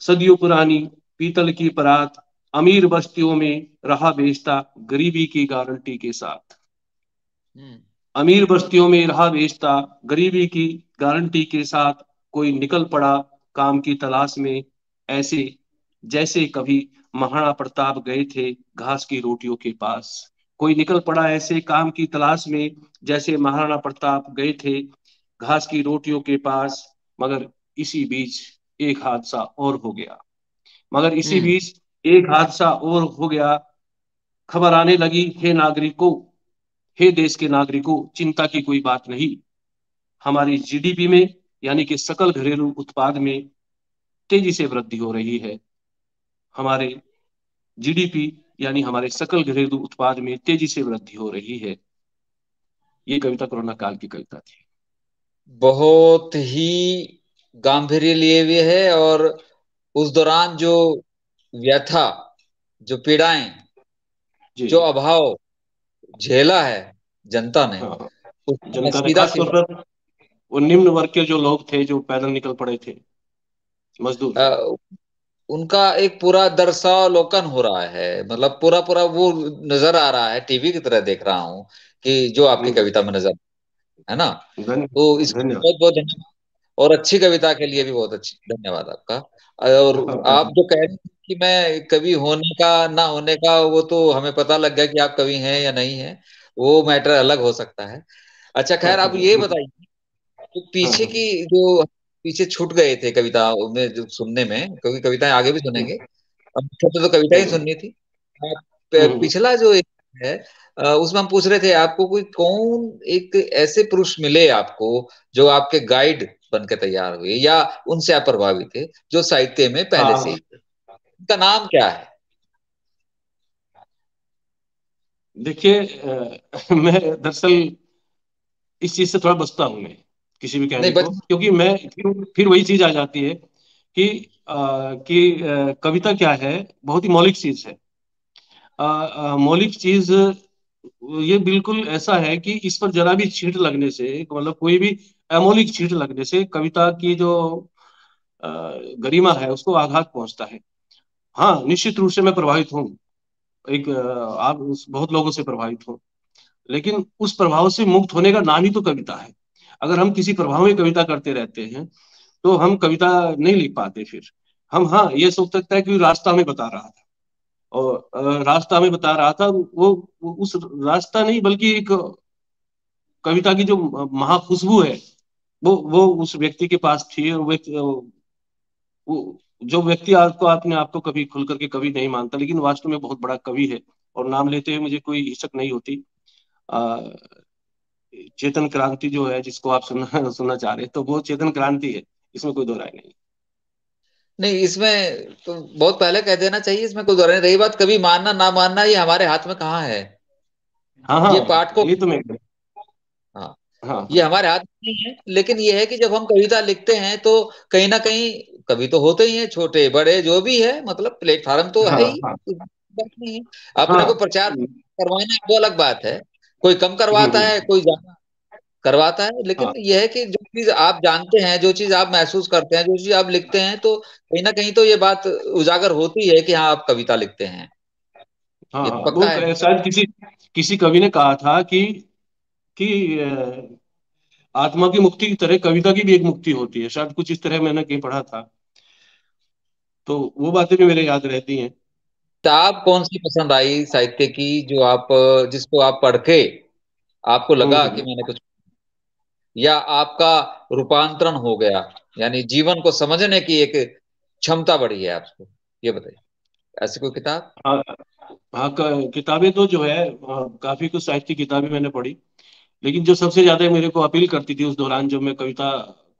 Speaker 2: सदियों पुरानी पीतल की परात अमीर बस्तियों में रहा बेचता गरीबी की गारंटी के साथ। हम्म। अमीर बस्तियों में रहा बेचता गरीबी की गारंटी के साथ कोई निकल पड़ा काम की तलाश में। ऐसे जैसे कभी महाराणा प्रताप गए थे घास की रोटियों के पास। कोई निकल पड़ा ऐसे काम की तलाश में जैसे महाराणा प्रताप गए थे घास की रोटियों के पास मगर इसी बीच एक हादसा और हो गया। मगर इसी हम्म। बीच एक हादसा और हो गया। खबर आने लगी हे नागरिकों हे देश के नागरिकों चिंता की कोई बात नहीं। हमारी जीडीपी में यानी कि सकल घरेलू उत्पाद में तेज़ी से वृद्धि हो रही है। हमारे जीडीपी यानी हमारे सकल घरेलू उत्पाद में तेज़ी से वृद्धि हो रही है। ये कविता कोरोना काल की कविता थी।
Speaker 1: बहुत ही गांधीर्य लिए हुए है और उस दौरान जो व्यथा जो पीड़ाएँ जो। अभाव झेला है जनता ने हाँ,
Speaker 2: जनता ने वो निम्न वर्ग के जो लोग थे जो पैदल निकल पड़े थे मजदूर। आ,
Speaker 1: उनका एक पूरा दर्शावलोकन हो रहा है। मतलब पूरा पूरा वो नज़र आ रहा है टीवी की तरह देख रहा हूँ कि जो आपकी कविता में नज़र है ना? तो इसको बहुत बहुत धन्यवाद। और अच्छी कविता के लिए भी बहुत अच्छी धन्यवाद आपका। और आप जो कह रहे कि मैं कवि होने का ना होने का वो तो हमें पता लग गया कि आप कवि हैं या नहीं है वो मैटर अलग हो सकता है। अच्छा खैर आप ये बताइए तो पीछे की जो पीछे छूट गए थे कविता में जो सुनने में क्योंकि कविताएँ आगे भी सुनेंगे। अब तो कविता ही सुननी थी। पिछला जो है उसमें हम पूछ रहे थे आपको कोई कौन एक ऐसे पुरुष मिले आपको जो आपके गाइड बन के तैयार हुए या उनसे आप प्रभावित थे जो साहित्य में पहले हाँ। से उनका नाम क्या है?
Speaker 2: देखिए मैं दरअसल इस चीज़ से थोड़ा बचता हूँ मैं किसी भी कहने को क्योंकि मैं फिर, फिर वही चीज़ आ जाती है कि आ, कि आ, कविता क्या है बहुत ही मौलिक चीज़ है। मौलिक चीज़ ये बिल्कुल ऐसा है कि इस पर जरा भी छीट लगने से मतलब कोई भी अमौलिक छीट लगने से कविता की जो गरिमा है, उसको आघात पहुँचता है। हाँ निश्चित रूप से मैं प्रभावित हूँ। एक आप बहुत लोगों से प्रभावित हो। लेकिन उस प्रभाव से मुक्त होने का नाम ही तो कविता है। अगर हम किसी प्रभाव में कविता करते रहते हैं तो हम कविता नहीं लिख पाते फिर। हम हाँ ये सोच सकता है कि रास्ता हमें बता रहा था। और रास्ता हमें बता रहा था वो, उस रास्ता नहीं बल्कि एक कविता की जो महाखुशबू है वो वो उस व्यक्ति के पास थी और व्यक्ति वो जो व्यक्ति आपको अपने आप को कभी खुल करके कवि नहीं मानता लेकिन वास्तव में बहुत बड़ा कवि है और नाम लेते हुए मुझे कोई हिचक नहीं होती। चेतन क्रांति जो है जिसको आप सुनना सुनना चाह रहे हैं तो वो चेतन क्रांति है इसमें कोई दो राय नहीं।
Speaker 1: नहीं इसमें तो बहुत पहले कह देना चाहिए इसमें कोई दो रही बात कभी मानना ना मानना ये हमारे हाथ में कहाँ है?
Speaker 2: हाँ हाँ
Speaker 1: ये पाठ को
Speaker 2: ये तो मैं
Speaker 1: हाँ। हाँ। ये हमारे हाथ में नहीं है लेकिन ये है कि जब हम कविता लिखते हैं तो कहीं ना कहीं कभी तो होते ही हैं छोटे बड़े जो भी है मतलब प्लेटफॉर्म तो हाँ, है ही हाँ, अपने हाँ, को प्रचार करवाना वो अलग बात है। कोई कम करवाता है कोई ज़्यादा करवाता है लेकिन हाँ। यह है कि जो चीज़ आप जानते हैं जो चीज़ आप महसूस करते हैं जो चीज़ आप लिखते हैं तो कहीं ना कहीं तो ये बात उजागर होती है कि हाँ आप कविता लिखते हैं।
Speaker 2: हाँ, पक्का है। शायद किसी किसी कवि ने कहा था कि कि आत्मा की मुक्ति की तरह कविता की भी एक मुक्ति होती है। शायद कुछ इस तरह मैंने कहीं पढ़ा था। तो वो बातें भी मेरे याद रहती हैं।
Speaker 1: किताब कौन सी पसंद आई साहित्य की जो आप जिसको आप पढ़ के आपको लगा हम्म, कि। मैंने कुछ या आपका रूपांतरण हो गया, यानी जीवन को समझने की एक क्षमता बढ़ी है आपको, ये बताइए। ऐसी कोई किताब?
Speaker 2: हाँ हाँ किताबें तो जो है काफ़ी कुछ साहित्य किताबें मैंने पढ़ी, लेकिन जो सबसे ज़्यादा मेरे को अपील करती थी उस दौरान जब मैं कविता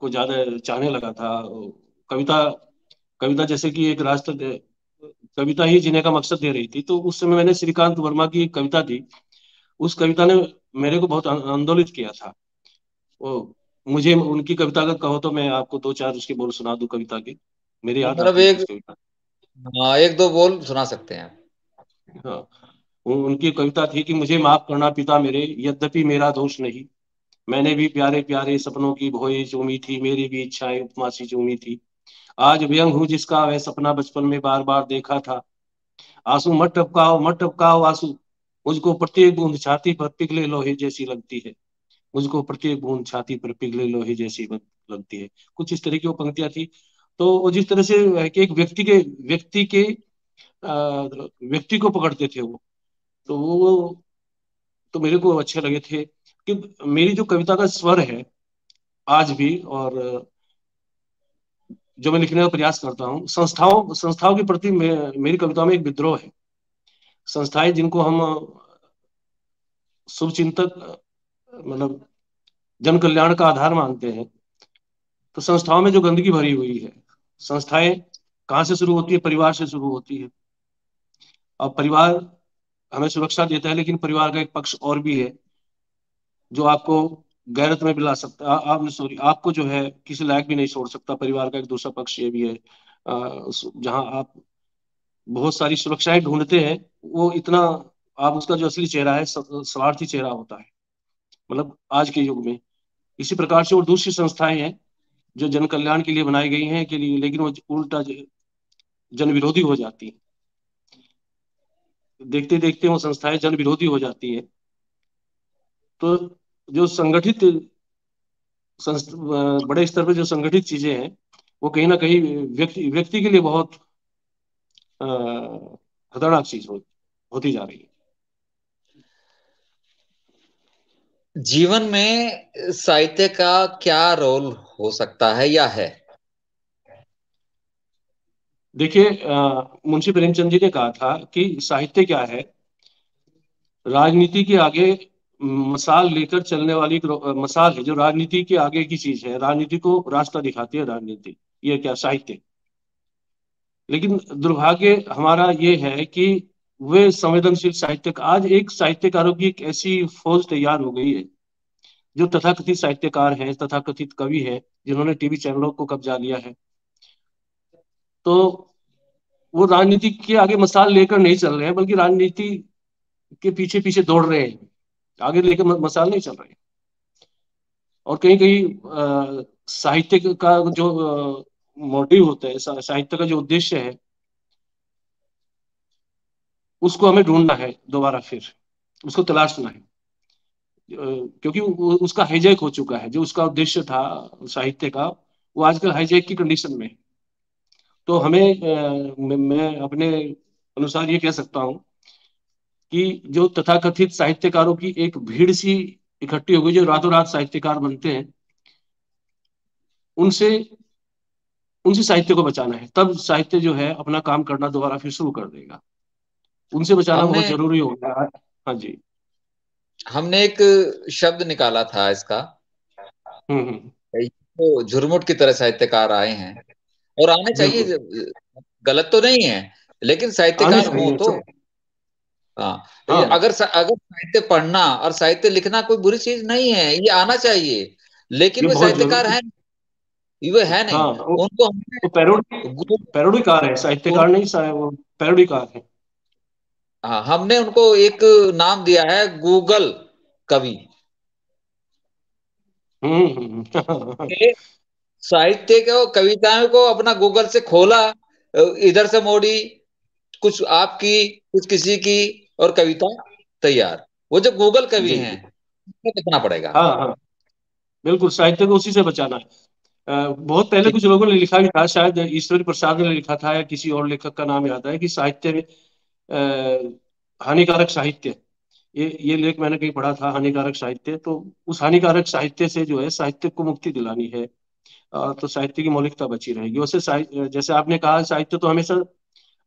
Speaker 2: को ज़्यादा चाहने लगा था कविता कविता जैसे कि एक राष्ट्र कविता ही जीने का मकसद दे रही थी तो उस समय मैंने श्रीकांत वर्मा की एक कविता थी उस कविता ने मेरे को बहुत आंदोलित किया था। मुझे उनकी कविता अगर कहो तो मैं आपको दो चार उसके बोल सुना दू कविता के। मेरे याद
Speaker 1: मतलब एक हाँ एक दो बोल सुना सकते हैं
Speaker 2: हाँ उनकी कविता थी कि मुझे माफ़ करना पिता मेरे यद्यपि मेरा दोष नहीं। मैंने भी प्यारे प्यारे सपनों की भोए चूमी थी मेरी भी इच्छाएँ उपमासी चूमी थी। आज व्यंग हूँ जिसका वह सपना बचपन में बार बार देखा था। आँसू मत टपकाओ मत टपकाओ आँसू। मुझको प्रत्येक बूंद छाती पर पिघले लोहे जैसी लगती है। मुझको प्रत्येक बूंद छाती पर पिघले लोहे जैसी लगती है। कुछ इस तरह की वो पंक्तियाँ थी। तो जिस तरह से एक व्यक्ति के व्यक्ति के व्यक्ति को पकड़ते थे वो। तो वो तो मेरे को अच्छे लगे थे कि मेरी जो कविता का स्वर है आज भी, और जो मैं लिखने का प्रयास करता हूँ, संस्थाओं संस्थाओं के प्रति मेरी कविता में एक विद्रोह है। संस्थाएँ जिनको हम शुभ चिंतक मतलब जन कल्याण का आधार मानते हैं। तो संस्थाओं में जो गंदगी भरी हुई है, संस्थाएँ कहाँ से शुरू होती है? परिवार से शुरू होती है। अब परिवार हमें सुरक्षा देता है, लेकिन परिवार का एक पक्ष और भी है, जो आपको गैरत में भी ला सकता आप सॉरी आपको जो है किसी लायक भी नहीं छोड़ सकता। परिवार का एक दूसरा पक्ष ये भी है। जहाँ आप बहुत सारी सुरक्षाएँ ढूंढते हैं, वो इतना, आप उसका जो असली चेहरा है स्वार्थी चेहरा होता है। मतलब आज के युग में। इसी प्रकार से और दूसरी संस्थाएँ हैं जो जन कल्याण के लिए बनाई गई हैं के लिए लेकिन वो उल्टा जन विरोधी हो जाती है। देखते देखते वो संस्थाएँ जन विरोधी हो जाती है। तो जो संगठित बड़े स्तर पर जो संगठित चीज़ें हैं वो कहीं ना कहीं व्यक्ति व्यक्ति के लिए बहुत खतरनाक चीज़ हो, होती जा रही है।
Speaker 1: जीवन में साहित्य का क्या रोल हो सकता है या है?
Speaker 2: देखिए मुंशी प्रेमचंद जी ने कहा था कि साहित्य क्या है? राजनीति के आगे मसाल लेकर चलने वाली मसाल है जो राजनीति के आगे की चीज़ है। राजनीति को रास्ता दिखाती है राजनीति। ये क्या साहित्य? लेकिन दुर्भाग्य हमारा ये है कि वे संवेदनशील साहित्य आज एक साहित्यकारों की एक ऐसी फौज तैयार हो गई है, जो तथाकथित साहित्यकार हैं, तथाकथित कवि है, जिन्होंने टीवी चैनलों को कब्जा लिया है। तो वो राजनीति के आगे मसाल लेकर नहीं चल रहे हैं, बल्कि राजनीति के पीछे पीछे दौड़ रहे हैं, आगे लेकर मसाल नहीं चल रहे और कहीं कहीं साहित्य का जो मोटिव होता है साहित्य का जो उद्देश्य है उसको हमें ढूंढना है दोबारा फिर। उसको तलाशना है। क्योंकि उसका हाईजैक हो चुका है। जो उसका उद्देश्य था, साहित्य का, वो आजकल हाईजैक की कंडीशन में तो हमें मैं अपने अनुसार ये कह सकता हूँ कि जो तथाकथित साहित्यकारों की एक भीड़ सी इकट्ठी हो गई, जो रातों रात साहित्यकार बनते हैं, उनसे उनसे साहित्य को बचाना है। तब साहित्य जो है, अपना काम करना दोबारा फिर शुरू कर देगा। उनसे बचाना बहुत ज़रूरी हो। गया हाँ जी।
Speaker 1: हमने एक शब्द निकाला था इसका।
Speaker 2: हम्म, हम्म।
Speaker 1: तो झुरमुट की तरह साहित्यकार आए हैं। और आने चाहिए गलत तो नहीं है लेकिन साहित्यकार हो तो। हाँ, हाँ। अगर अगर साहित्य पढ़ना और साहित्य लिखना कोई बुरी चीज़ नहीं है ये आना चाहिए। लेकिन वे साहित्यकार हैं। वे है नहीं। हाँ, उनको
Speaker 2: पैरोडी पैरोडीकार है। साहित्यकार नहीं वो पैरोडीकार है।
Speaker 1: हाँ हमने उनको एक नाम दिया है गूगल कवि।
Speaker 2: हम्म।
Speaker 1: साहित्य को कविताओं को अपना गूगल से खोला इधर से मोड़ी कुछ आपकी कुछ किसी की और कविता तैयार। वो जो गूगल कवि हैं कितना पड़ेगा।
Speaker 2: हाँ हाँ। बिल्कुल साहित्य को उसी से बचाना है। बहुत पहले कुछ लोगों ने लिखा भी था शायद ईश्वरी प्रसाद ने लिखा था या किसी और लेखक का नाम याद है कि साहित्य में हानिकारक साहित्य। ये ये लेख मैंने कहीं पढ़ा था, हानिकारक साहित्य। तो उस हानिकारक साहित्य से जो है, साहित्य को मुक्ति दिलानी है। तो साहित्य की मौलिकता बची रहेगी। वैसे जैसे आपने कहा, साहित्य तो हमेशा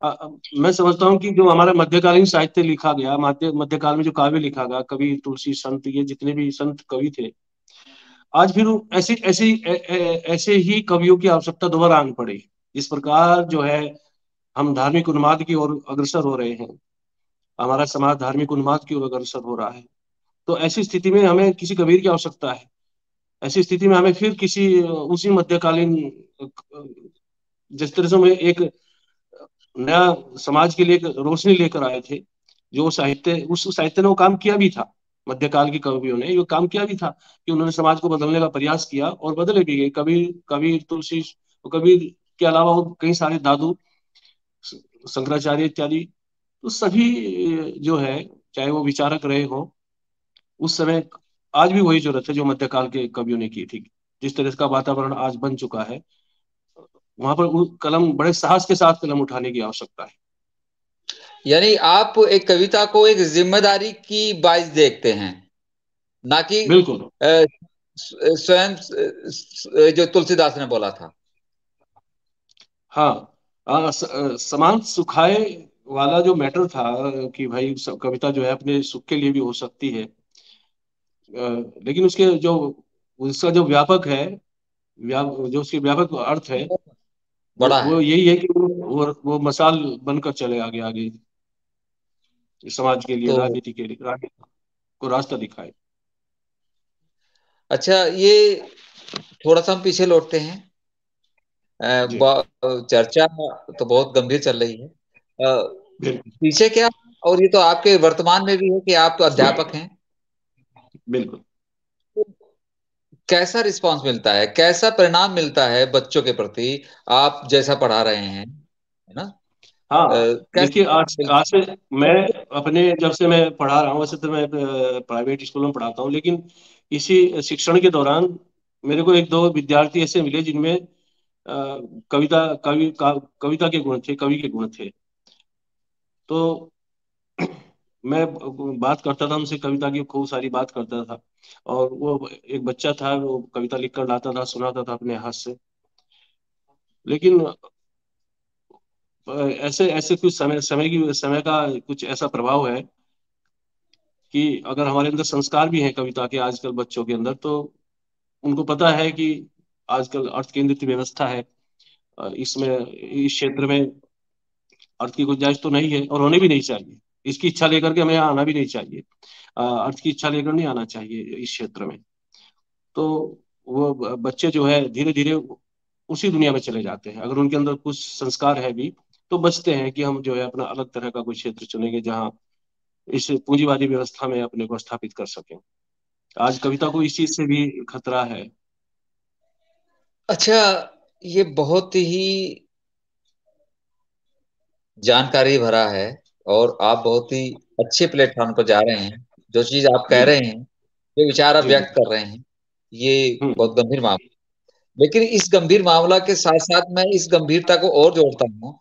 Speaker 2: मैं समझता हूँ कि जो हमारा मध्यकालीन साहित्य लिखा गया, मध्य, मध्यकाल में जो काव्य लिखा गया, कवि, तुलसी, संत, ये जितने भी संत कवि थे, आज फिर ऐसे ऐसे ऐसे ही कवियों की आवश्यकता दोबारा आन पड़ी। इस प्रकार जो है हम धार्मिक उन्माद की ओर अग्रसर हो रहे हैं। हमारा समाज धार्मिक उन्माद की ओर अग्रसर हो रहा है। तो ऐसी स्थिति में हमें किसी कबीर की आवश्यकता है। ऐसी स्थिति में हमें फिर किसी, उसी मध्यकालीन, जिस तरह से एक नया समाज के लिए एक रोशनी लेकर आए थे, जो साहित्य, उस साहित्य ने वो काम किया भी था। मध्यकाल के कवियों ने ये काम किया भी था कि उन्होंने समाज को बदलने का प्रयास किया और बदले भी गए। कबीर कबीर तुलसी, कबीर के अलावा और कई सारे दादू शंकराचार्य इत्यादि तो सभी जो है चाहे वो विचारक रहे हो उस समय आज भी वही ज़रूरत है जो मध्यकाल के कवियों ने की थी जिस तरह का वातावरण आज बन चुका है वहाँ पर कलम बड़े साहस के साथ कलम उठाने की आवश्यकता है।
Speaker 1: यानी आप एक कविता को एक ज़िम्मेदारी की बाइज देखते हैं ना कि
Speaker 2: बिल्कुल।
Speaker 1: स्वयं जो तुलसीदास ने बोला था।
Speaker 2: हाँ समान सुखाए वाला जो मैटर था कि भाई कविता जो है अपने सुख के लिए भी हो सकती है। आ, लेकिन उसके जो उसका जो व्यापक है जो उसके व्यापक अर्थ है बड़ा वो, वो यही है कि वो वो मसाल बनकर चले आगे आगे। समाज के लिए तो, राजनीति के लिए राजनीति को रास्ता दिखाए।
Speaker 1: अच्छा ये थोड़ा सा हम पीछे लौटते हैं। चर्चा तो बहुत गंभीर चल रही है। पीछे क्या और ये तो आपके वर्तमान में भी है कि आप तो अध्यापक हैं।
Speaker 2: बिल्कुल।
Speaker 1: कैसा रिस्पांस मिलता है? कैसा परिणाम मिलता है बच्चों के प्रति? आप जैसा पढ़ा रहे हैं है ना?
Speaker 2: हाँ देखिए आज आज से मैं अपने जब से मैं पढ़ा रहा हूँ वैसे तो मैं प्राइवेट स्कूल में पढ़ाता हूँ लेकिन इसी शिक्षण के दौरान मेरे को एक दो विद्यार्थी ऐसे मिले जिनमें कविता, कवि कविता के गुण थे, कवि के गुण थे। तो मैं बात करता था उनसे, कविता की खूब सारी बात करता था। और वो एक बच्चा था, वो कविता लिख कर लाता था, सुनाता था अपने हाथ से। लेकिन ऐसे ऐसे कुछ समय समय की, समय का कुछ ऐसा प्रभाव है कि अगर हमारे अंदर संस्कार भी हैं कविता के आजकल बच्चों के अंदर तो उनको पता है कि आजकल अर्थ केंद्रित व्यवस्था है इसमें, इस क्षेत्र में अर्थ की गुंजाइश तो नहीं है और होने भी नहीं चाहिए। इसकी इच्छा लेकर के हमें आना भी नहीं चाहिए। अर्थ की इच्छा लेकर नहीं आना चाहिए इस क्षेत्र में। तो वो बच्चे जो है धीरे धीरे उसी दुनिया में चले जाते हैं। अगर उनके अंदर कुछ संस्कार है भी तो बचते हैं कि हम जो है अपना अलग तरह का कोई क्षेत्र चुनेंगे जहाँ इस पूंजीवादी व्यवस्था में अपने को स्थापित कर सकें। आज कविता को इस चीज़ से भी खतरा है।
Speaker 1: अच्छा ये बहुत ही जानकारी भरा है और आप बहुत ही अच्छे प्लेटफॉर्म पर जा रहे हैं। जो चीज़ आप कह रहे हैं जो विचार आप व्यक्त कर रहे हैं ये
Speaker 2: हम्म,
Speaker 1: बहुत गंभीर मामला लेकिन इस गंभीर मामला के साथ साथ मैं इस गंभीरता को और जोड़ता हूँ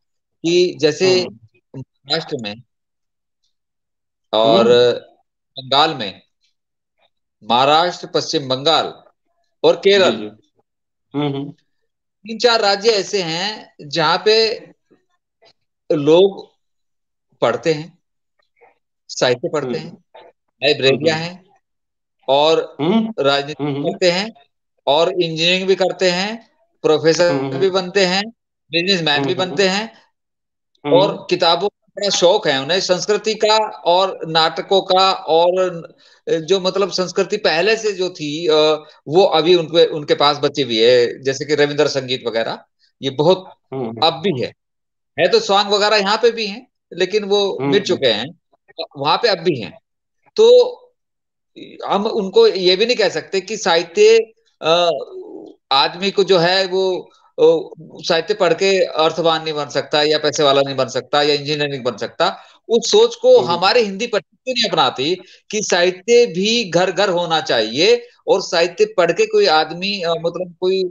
Speaker 1: कि जैसे
Speaker 2: हम्म।
Speaker 1: महाराष्ट्र में और
Speaker 2: हम्म।
Speaker 1: बंगाल में महाराष्ट्र पश्चिम बंगाल और केरल
Speaker 2: जी।
Speaker 1: तीन चार राज्य ऐसे हैं जहाँ पे लोग पढ़ते हैं साहित्य पढ़ते हैं
Speaker 2: हम्म।
Speaker 1: लाइब्रेरियाँ
Speaker 2: हम्म
Speaker 1: और
Speaker 2: हम्म।
Speaker 1: राजनीति
Speaker 2: हम्म
Speaker 1: करते हैं और इंजीनियरिंग भी करते हैं प्रोफेसर भी
Speaker 2: हम्म।
Speaker 1: बनते हैं बिजनेसमैन भी
Speaker 2: हम्म
Speaker 1: बनते हैं और
Speaker 2: हम्म
Speaker 1: किताबों का बड़ा शौक है उन्हें संस्कृति का और नाटकों का और जो मतलब संस्कृति पहले से जो थी वो अभी उनके उनके पास बची हुई है जैसे कि रविंद्र संगीत वगैरह ये बहुत
Speaker 2: हम्म
Speaker 1: अब भी है। है तो सॉन्ग वगैरह यहाँ पे भी हैं लेकिन वो मिट
Speaker 2: हम्म।
Speaker 1: चुके हैं वहाँ पे अब भी हैं। तो हम उनको ये भी नहीं कह सकते कि साहित्य आदमी को जो है वो साहित्य पढ़ के अर्थवान नहीं बन सकता या पैसे वाला नहीं बन सकता या इंजीनियर नहीं बन सकता। उस सोच को
Speaker 2: हम्म।
Speaker 1: हमारे हिंदी पट्टी क्यों नहीं अपनाती कि साहित्य भी घर घर होना चाहिए और साहित्य पढ़ के कोई आदमी मतलब कोई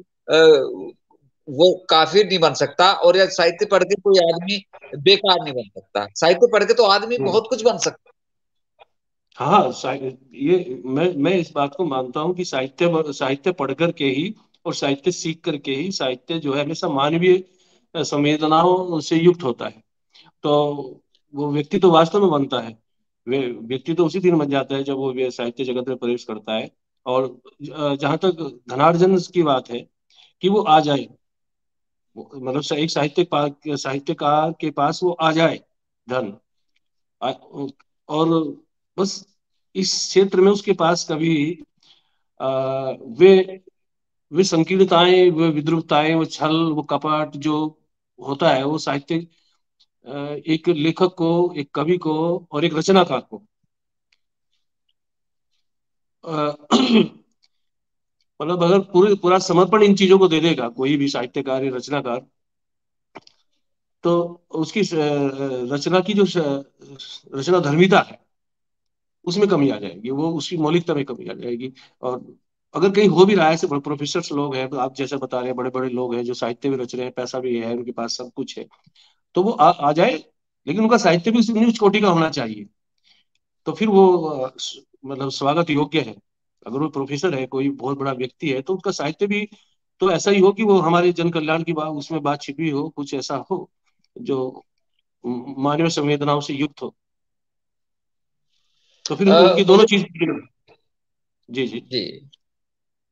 Speaker 1: वो काफिर नहीं बन सकता और या साहित्य पढ़ के कोई आदमी बेकार नहीं बन सकता। साहित्य पढ़ के तो आदमी
Speaker 2: हम्म।
Speaker 1: बहुत कुछ बन सकता।
Speaker 2: हाँ ये मैं मैं इस बात को मानता हूँ कि साहित्य साहित्य पढ़ कर के ही और साहित्य सीख करके ही साहित्य जो है हमेशा मानवीय संवेदनाओं से युक्त होता है। तो वो व्यक्ति तो वास्तव में बनता है। व्यक्ति तो उसी दिन बन जाता है जब वो साहित्य जगत में प्रवेश करता है। और जहाँ तक धनार्जन की बात है कि वो आ जाए। मतलब एक साहित्य साहित्यकार के पास वो आ जाए धन। और बस इस क्षेत्र में उसके पास कभी आ, वे वे संकीर्णताएँ वे विद्रूपताएँ वो छल वो कपट जो होता है वो साहित्य एक लेखक को, एक कवि को और एक रचनाकार को। मतलब अगर पूरे, पूरा समर्पण इन चीज़ों को दे देगा, कोई भी साहित्यकार या रचनाकार तो उसकी रचना की जो रचना धर्मिता है, उसमें कमी आ जाएगी, वो उसकी मौलिकता में कमी आ जाएगी। और अगर कहीं हो भी रहा है, ऐसे प्रोफेसर लोग हैं तो आप जैसे बता रहे हैं बड़े बड़े लोग हैं जो साहित्य भी रच रहे हैं, पैसा भी है, उनके पास सब कुछ है। तो वो आ, आ जाए लेकिन उनका साहित्य भी उसी कोटि का होना चाहिए। तो फिर वो मतलब स्वागत योग्य है। अगर वो प्रोफेसर है कोई बहुत बड़ा व्यक्ति है तो उसका साहित्य भी तो ऐसा ही हो कि वो हमारे जन कल्याण की बात उसमें बात छिपी हो कुछ ऐसा हो जो मानवीय संवेदनाओं से युक्त हो। तो फिर
Speaker 1: अ,
Speaker 2: उनकी दोनों चीज़ जी जी।
Speaker 1: जी।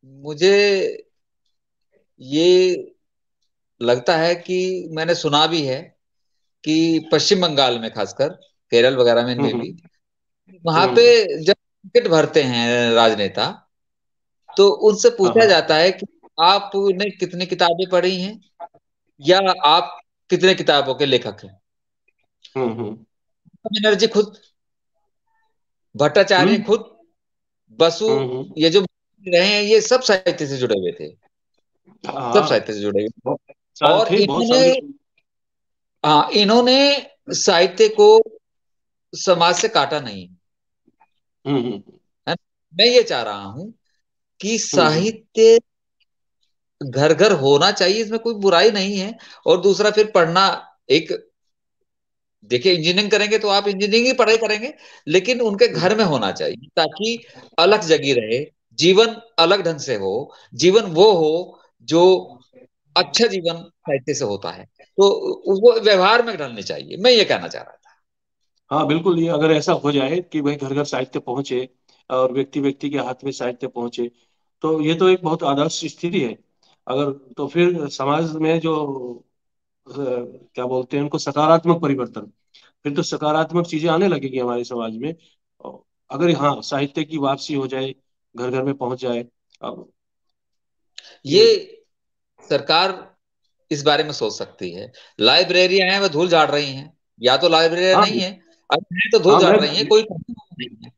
Speaker 1: मुझे ये लगता है कि मैंने सुना भी है कि पश्चिम बंगाल में खासकर केरल वगैरह में
Speaker 2: हम्म
Speaker 1: में
Speaker 2: हम्म।
Speaker 1: भी वहाँ पे
Speaker 2: हम्म,
Speaker 1: जब टिकट भरते हैं राजनेता तो उनसे
Speaker 2: हाँ
Speaker 1: पूछा
Speaker 2: हाँ
Speaker 1: जाता है कि आपने कितनी किताबें पढ़ी हैं या आप कितने किताबों के लेखक हैं?
Speaker 2: हम्म हम्म।
Speaker 1: बनर्जी खुद भट्टाचार्य
Speaker 2: हम्म।
Speaker 1: खुद बसु
Speaker 2: हम्म हम्म,
Speaker 1: ये जो रहे हैं ये सब साहित्य से जुड़े हुए थे। सब
Speaker 2: हाँ
Speaker 1: साहित्य से जुड़े हुए और इन्होंने हाँ इन्होंने साहित्य को समाज से काटा नहीं।
Speaker 2: हम्म हम्म
Speaker 1: है मैं ये चाह रहा हूँ कि
Speaker 2: हम्म हम्म।
Speaker 1: साहित्य घर घर होना चाहिए इसमें कोई बुराई नहीं है। और दूसरा फिर पढ़ना एक देखिए इंजीनियरिंग करेंगे तो आप इंजीनियरिंग ही पढ़ाई करेंगे लेकिन उनके
Speaker 2: हम्म
Speaker 1: घर में होना चाहिए ताकि अलग जगी रहे जीवन अलग ढंग से हो जीवन वो हो जो अच्छा जीवन साहित्य से होता है। तो वो व्यवहार में ढलने चाहिए। मैं ये कहना चाह रहा था।
Speaker 2: हाँ बिल्कुल ये अगर ऐसा हो जाए कि भाई घर घर साहित्य पहुँचे और व्यक्ति व्यक्ति के हाथ में साहित्य पहुँचे तो ये तो एक बहुत आदर्श स्थिति है। अगर तो फिर समाज में जो क्या बोलते हैं उनको सकारात्मक परिवर्तन फिर तो सकारात्मक चीज़ें आने लगेगी हमारे समाज में। अगर हाँ साहित्य की वापसी हो जाए घर घर में पहुँच जाए अब
Speaker 1: ये
Speaker 2: ये
Speaker 1: सरकार इस बारे में सोच सकती है। लाइब्रेरियाँ हैं वह धूल झाड़ रही हैं। या तो लाइब्रेरियाँ
Speaker 2: हाँ।
Speaker 1: नहीं है है तो धूल
Speaker 2: हाँ
Speaker 1: झाड़ रही है कोई नहीं है।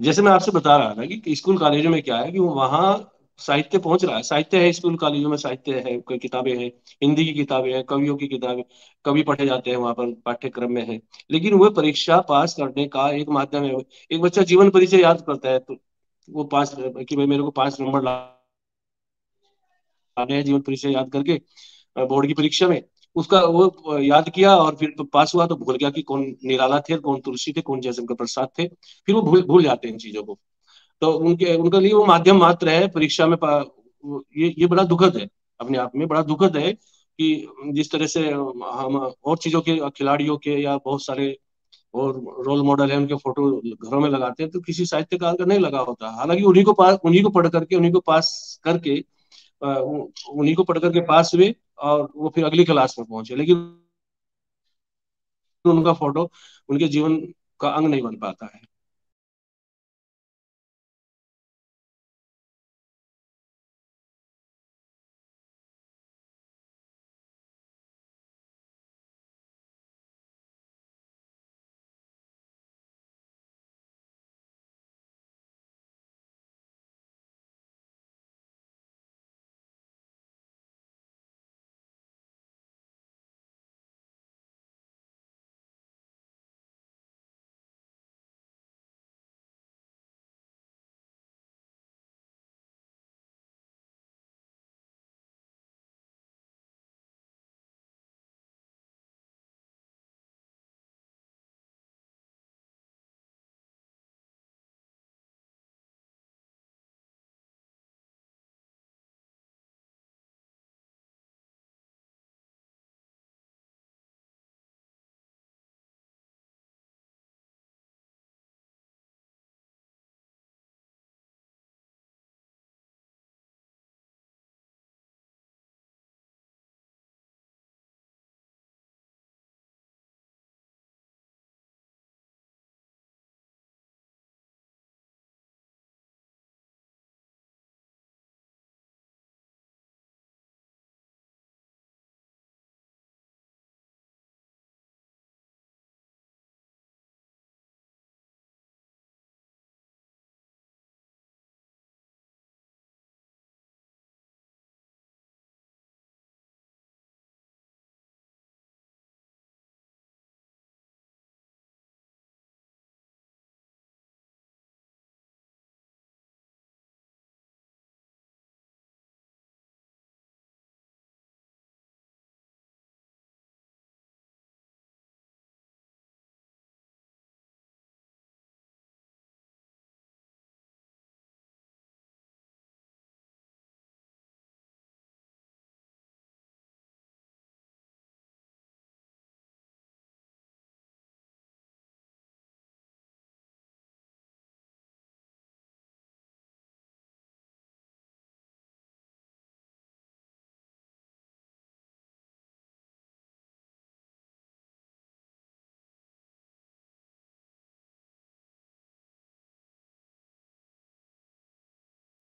Speaker 2: जैसे मैं आपसे बता रहा था कि, स्कूल कॉलेजों में क्या है कि वहाँ साहित्य पहुँच रहा है। साहित्य है स्कूल कॉलेजों में साहित्य है कोई किताबें हैं हिंदी की किताबें हैं कवियों की किताबें कवि पढ़े जाते हैं वहाँ पर पाठ्यक्रम में है। लेकिन वो परीक्षा पास करने का एक माध्यम है। एक बच्चा जीवन परिचय याद करता है तो वो पास कि भाई मेरे को पाँच नंबर हैं जीवन परिचय याद करके बोर्ड की परीक्षा में। उसका वो याद किया और फिर तो पास हुआ तो भूल गया कि कौन निराला थे, कौन तुलसी थे, कौन जयशंकर प्रसाद थे। फिर वो भूल भूल जाते हैं इन चीज़ों को। तो उनके उनके लिए वो माध्यम मात्र है परीक्षा में ये ये बड़ा दुखद है, अपने आप में बड़ा दुखद है कि जिस तरह से हम और चीज़ों के, खिलाड़ियों के या बहुत सारे और रोल मॉडल है, उनके फ़ोटो घरों में लगाते हैं तो किसी साहित्यकार का नहीं लगा होता। हालाँकि उन्हीं को पास उन्हीं को पढ़ करके, उन्हीं को पास करके उन्हीं को पढ़कर के पास हुए और वो फिर अगली क्लास में पहुँचे। लेकिन उनका फ़ोटो उनके जीवन का अंग नहीं बन पाता है।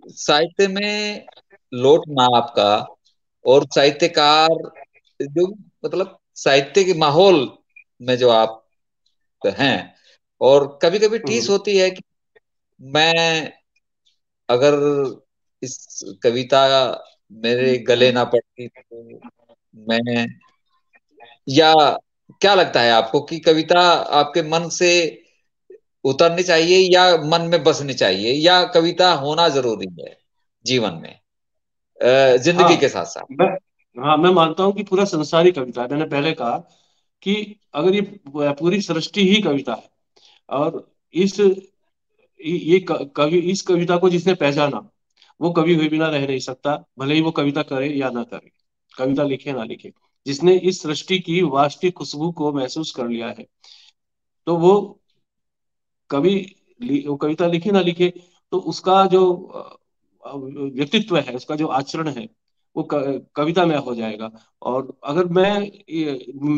Speaker 1: साहित्य में लोट माप का और साहित्यकार जो मतलब साहित्य के माहौल में जो आप हैं और कभी कभी टीस हम्म। होती है कि मैं अगर इस कविता मेरे गले ना पड़ती तो मैं या क्या लगता है आपको कि कविता आपके मन से उतरनी चाहिए या मन में बसनी चाहिए या कविता होना ज़रूरी है जीवन में ज़िंदगी हाँ, के साथ साथ।
Speaker 2: मैं हाँ मैं मानता हूँ कि पूरा संसार ही कविता है। मैंने पहले कहा कि अगर ये पूरी सृष्टि ही कविता है और इस ये कवि इस कविता को जिसने पहचाना वो कवि हुए बिना रह नहीं सकता भले ही वो कविता करे या ना करे कविता लिखे ना लिखे। जिसने इस सृष्टि की वास्तविक खुशबू को महसूस कर लिया है तो वो कवि वो कविता लिखे ना लिखे तो उसका जो व्यक्तित्व है उसका जो आचरण है वो कविता में हो जाएगा। और अगर मैं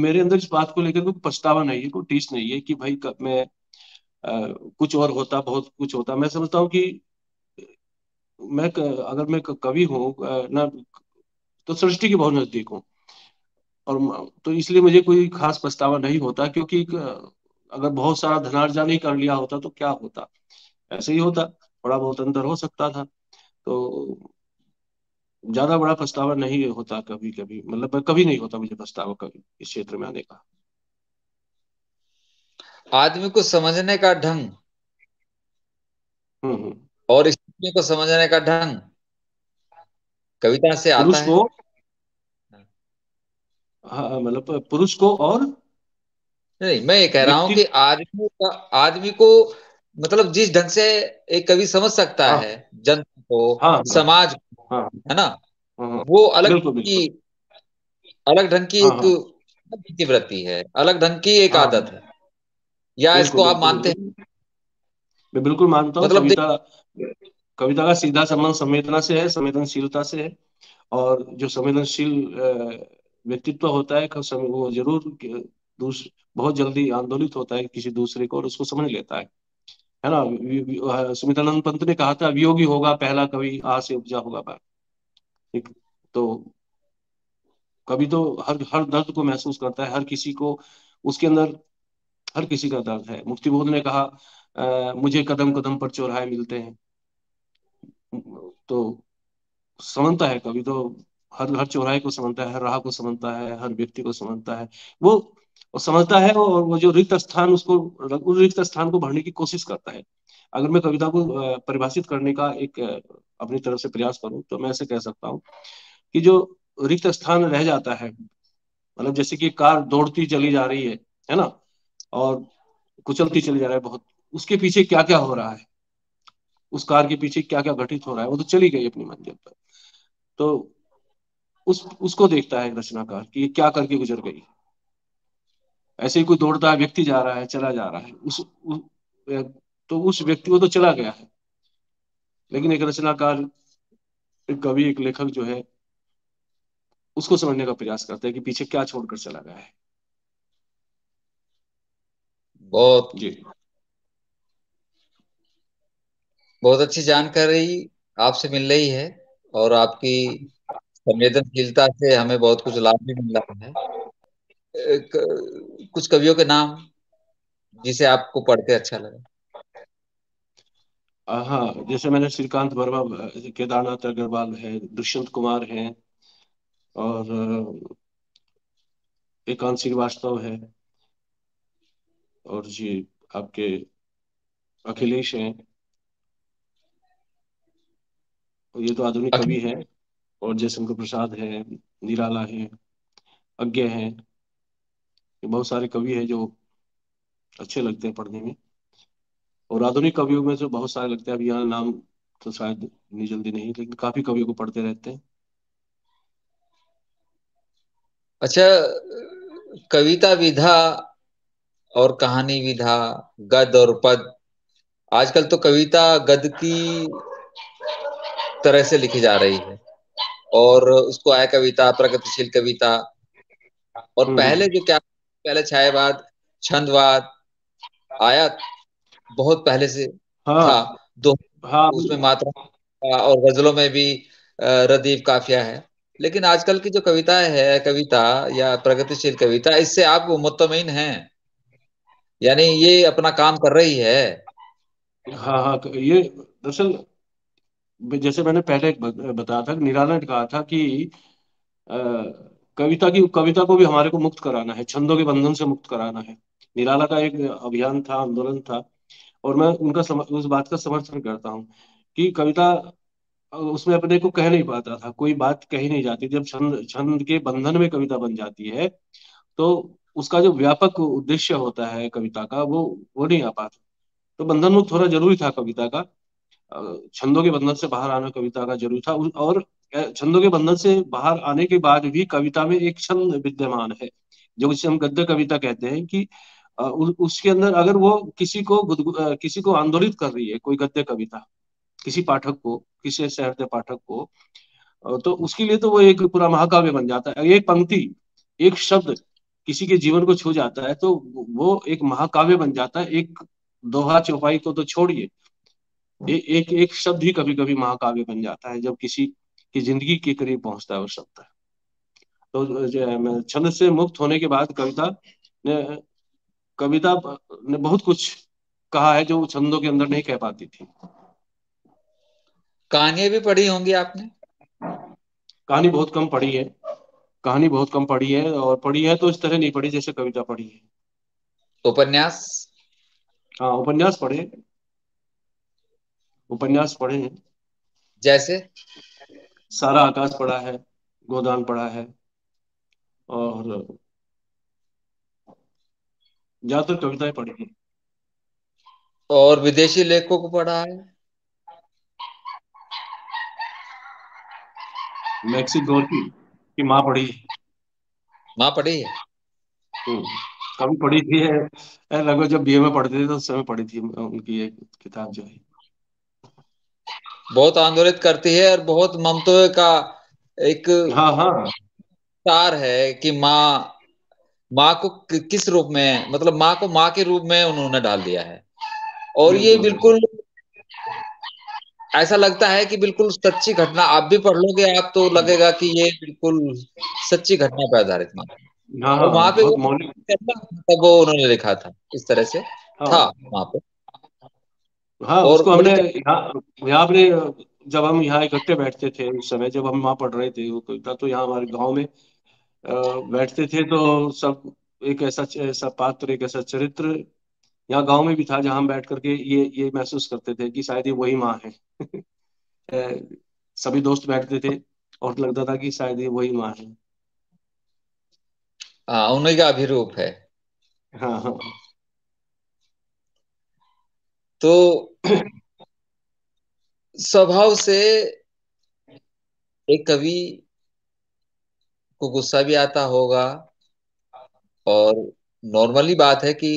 Speaker 2: मेरे अंदर इस बात को लेकर कोई पछतावा नहीं है कोई टीस नहीं है कि भाई मैं आ, कुछ और होता बहुत कुछ होता। मैं समझता हूँ कि मैं अगर मैं कवि हूँ ना तो सृष्टि के बहुत नज़दीक हूँ। और तो इसलिए मुझे कोई खास पछतावा नहीं होता क्योंकि अगर बहुत सारा धनार्जन ही कर लिया होता तो क्या होता? ऐसे ही होता थोड़ा बहुत अंतर हो सकता था। तो ज़्यादा बड़ा पछतावा नहीं होता कभी कभी मतलब कभी नहीं होता मुझे पछतावा कभी इस क्षेत्र में आने का।
Speaker 1: आदमी को समझने का ढंग।
Speaker 2: हम्म हम्म।
Speaker 1: और स्थिति को समझने का ढंग। कविता से आता है।
Speaker 2: हाँ मतलब पुरुष को और
Speaker 1: नहीं मैं ये कह रहा हूँ कि आदमी का आदमी को मतलब जिस ढंग से एक कवि समझ सकता
Speaker 2: हाँ।
Speaker 1: है जनता को
Speaker 2: हाँ हाँ।
Speaker 1: समाज को
Speaker 2: हाँ।
Speaker 1: है ना?
Speaker 2: हाँ हाँ,
Speaker 1: वो अलग
Speaker 2: बिल्कुल
Speaker 1: की
Speaker 2: बिल्कुल।
Speaker 1: अलग ढंग की
Speaker 2: हाँ
Speaker 1: एक वृत्ति है अलग ढंग की एक
Speaker 2: हाँ।
Speaker 1: आदत है। या इसको आप मानते हैं?
Speaker 2: मैं बिल्कुल मानता हूँ
Speaker 1: मतलब
Speaker 2: कविता कविता का सीधा संबंध संवेदना से है संवेदनशीलता से है। और जो संवेदनशील व्यक्तित्व होता है वो ज़रूर क- दूस बहुत जल्दी आंदोलित होता है किसी दूसरे को और उसको समझ लेता है। है ना? सुमित्रानंद पंत ने कहा था वियोगी होगा पहला कवि आ से उपजा होगा बात ठीक? तो कवि तो हर हर दर्द को महसूस करता है हर किसी को उसके अंदर हर किसी का दर्द है। मुक्तिबोध ने कहा अ, मुझे कदम कदम पर चौराहे मिलते हैं। तो समझता है कभी तो हर हर चौराहे को समझता है हर राह को समझता है हर व्यक्ति को समझता है। वो वो समझता है और वो जो रिक्त स्थान उसको उस रिक्त स्थान को भरने की कोशिश करता है। अगर मैं कविता को परिभाषित करने का एक अपनी तरफ़ से प्रयास करूँ तो मैं ऐसे कह सकता हूँ कि जो रिक्त स्थान रह जाता है मतलब जैसे कि कार दौड़ती चली जा रही है है ना? और कुचलती चली जा रहा है बहुत, उसके पीछे क्या क्या हो रहा है? उस कार के पीछे क्या क्या घटित हो रहा है? वो तो चली गई अपनी मंजिल पर। तो उस, उसको देखता है रचनाकार कि ये क्या करके गुजर गई। ऐसे ही कोई दौड़ता है व्यक्ति जा रहा है चला जा रहा है। उस, उस तो उस व्यक्ति को तो चला गया है। लेकिन एक रचनाकार एक कवि एक लेखक जो है उसको समझने का प्रयास करते है कि पीछे क्या छोड़कर चला गया है।
Speaker 1: बहुत
Speaker 2: जी।
Speaker 1: बहुत अच्छी जानकारी आपसे मिल रही है और आपकी संवेदनशीलता से हमें बहुत कुछ लाभ भी मिल रहा है। कुछ कवियों के नाम जिसे आपको पढ़ के अच्छा लगा?
Speaker 2: हाँ जैसे मैंने श्रीकांत वर्मा केदारनाथ अग्रवाल है दुष्यंत कुमार है और एकांत श्रीवास्तव है और जी आपके अखिलेश हैं। और ये तो आधुनिक कवि हैं और जयशंकर प्रसाद है निराला है अज्ञा हैं। बहुत सारे कवि हैं जो अच्छे लगते हैं पढ़ने में। और आधुनिक कवियों में जो बहुत सारे लगते हैं। अभी यहाँ नाम तो शायद इतनी जल्दी नहीं लेकिन काफ़ी कवियों को पढ़ते रहते हैं।
Speaker 1: अच्छा कविता विधा और कहानी विधा गद और पद आजकल तो कविता गद की तरह से लिखी जा रही है। और उसको आय कविता प्रगतिशील कविता और
Speaker 2: हम्म।
Speaker 1: पहले। जो क्या पहले छायावाद छंदवाद आया बहुत पहले से
Speaker 2: हाँ।
Speaker 1: था। दो
Speaker 2: हाँ।
Speaker 1: उसमें मात्रा और गजलों में भी रदीफ काफिया है। लेकिन आजकल की जो कविता है कविता या प्रगतिशील कविता इससे आप मुतमिन हैं। यानी ये अपना काम कर रही है।
Speaker 2: हाँ हाँ ये दरअसल जैसे मैंने पहले बताया था निराला ने कहा था कि कविता की कविता को भी हमारे को मुक्त कराना है छंदों के बंधन से मुक्त कराना है। निराला का एक अभियान था आंदोलन था और मैं उनका सम, उस बात का समर्थन करता हूँ कि कविता उसमें अपने को कह नहीं पाता था कोई बात कही नहीं जाती। जब छंद छंद के बंधन में कविता बन जाती है तो उसका जो व्यापक उद्देश्य होता है कविता का वो वो नहीं आ पाता। तो बंधन मुक्त थोड़ा ज़रूरी था कविता का। छंदों के बंधन से बाहर आना कविता का ज़रूरी था। और छंदों के बंधन से बाहर आने के बाद भी कविता में एक छंद विद्यमान है, जो जिसे हम गद्य कविता कहते हैं कि उसके अंदर अगर वो किसी को किसी को आंदोलित कर रही है, कोई गद्य कविता, किसी पाठक को, किसी साहित्य पाठक को तो उसके लिए तो वो एक पूरा महाकाव्य बन जाता है। एक पंक्ति, एक शब्द किसी के जीवन को छू जाता है तो वो एक महाकाव्य बन जाता है। एक दोहा चौपाई को तो छोड़िए एक एक शब्द ही कभी कभी महाकाव्य बन जाता है, जब किसी की ज़िंदगी के करीब पहुँचता है वो शब्द तो छंद से मुक्त होने के बाद कविता ने कविता ने बहुत कुछ कहा है जो छंदों के अंदर नहीं कह पाती थी।
Speaker 1: कहानियाँ भी पढ़ी होंगी आपने?
Speaker 2: कहानी बहुत कम पढ़ी है। कहानी बहुत कम पढ़ी है और पढ़ी है तो इस तरह नहीं पढ़ी जैसे कविता पढ़ी है।
Speaker 1: उपन्यास?
Speaker 2: हाँ उपन्यास पढ़े। उपन्यास पढ़े हैं।
Speaker 1: जैसे?
Speaker 2: सारा आकाश पढ़ा है गोदान पढ़ा है और ज़्यादातर कविताएँ पढ़ी हैं।
Speaker 1: और विदेशी लेखकों को पढ़ा है?
Speaker 2: मैक्सी गोरकी की माँ पढ़ी
Speaker 1: माँ पढ़ी है?
Speaker 2: हम्म, कभी पढ़ी थी है लगभग जब बीए में पढ़ते थे तो उस समय पढ़ी थी उनकी एक किताब जो है।
Speaker 1: बहुत आंदोलित करती है और बहुत ममत्व का एक
Speaker 2: हाँ हाँ।
Speaker 1: सार है कि माँ माँ को किस रूप में मतलब माँ को माँ के रूप में उन्होंने डाल दिया है। और ये
Speaker 2: बिल्कुल।
Speaker 1: ऐसा लगता है कि बिल्कुल सच्ची घटना आप भी पढ़ लोगे आप तो लगेगा कि ये बिल्कुल सच्ची घटना पर आधारित माँ
Speaker 2: हाँ। हाँ
Speaker 1: वहाँ पे वो वो उन्होंने लिखा था इस तरह से। था
Speaker 2: हाँ
Speaker 1: वहाँ पे।
Speaker 2: हाँ
Speaker 1: और
Speaker 2: उसको हमने यहाँ यहाँ अपने जब हम यहाँ इकट्ठे बैठते थे उस समय जब हम वहाँ पढ़ रहे थे वो कविता तो यहाँ हमारे गाँव में बैठते थे तो सब एक ऐसा ऐसा पात्र एक ऐसा चरित्र यहाँ गाँव में भी था जहाँ हम बैठ करके ये ये महसूस करते थे कि शायद ये वही माँ है। सभी दोस्त बैठते थे और लगता था कि शायद ये वही माँ है।
Speaker 1: हाँ उन्हीं का अभिरूप है।
Speaker 2: हाँ हाँ।
Speaker 1: तो स्वभाव से एक कवि को गुस्सा भी आता होगा और नॉर्मली बात है कि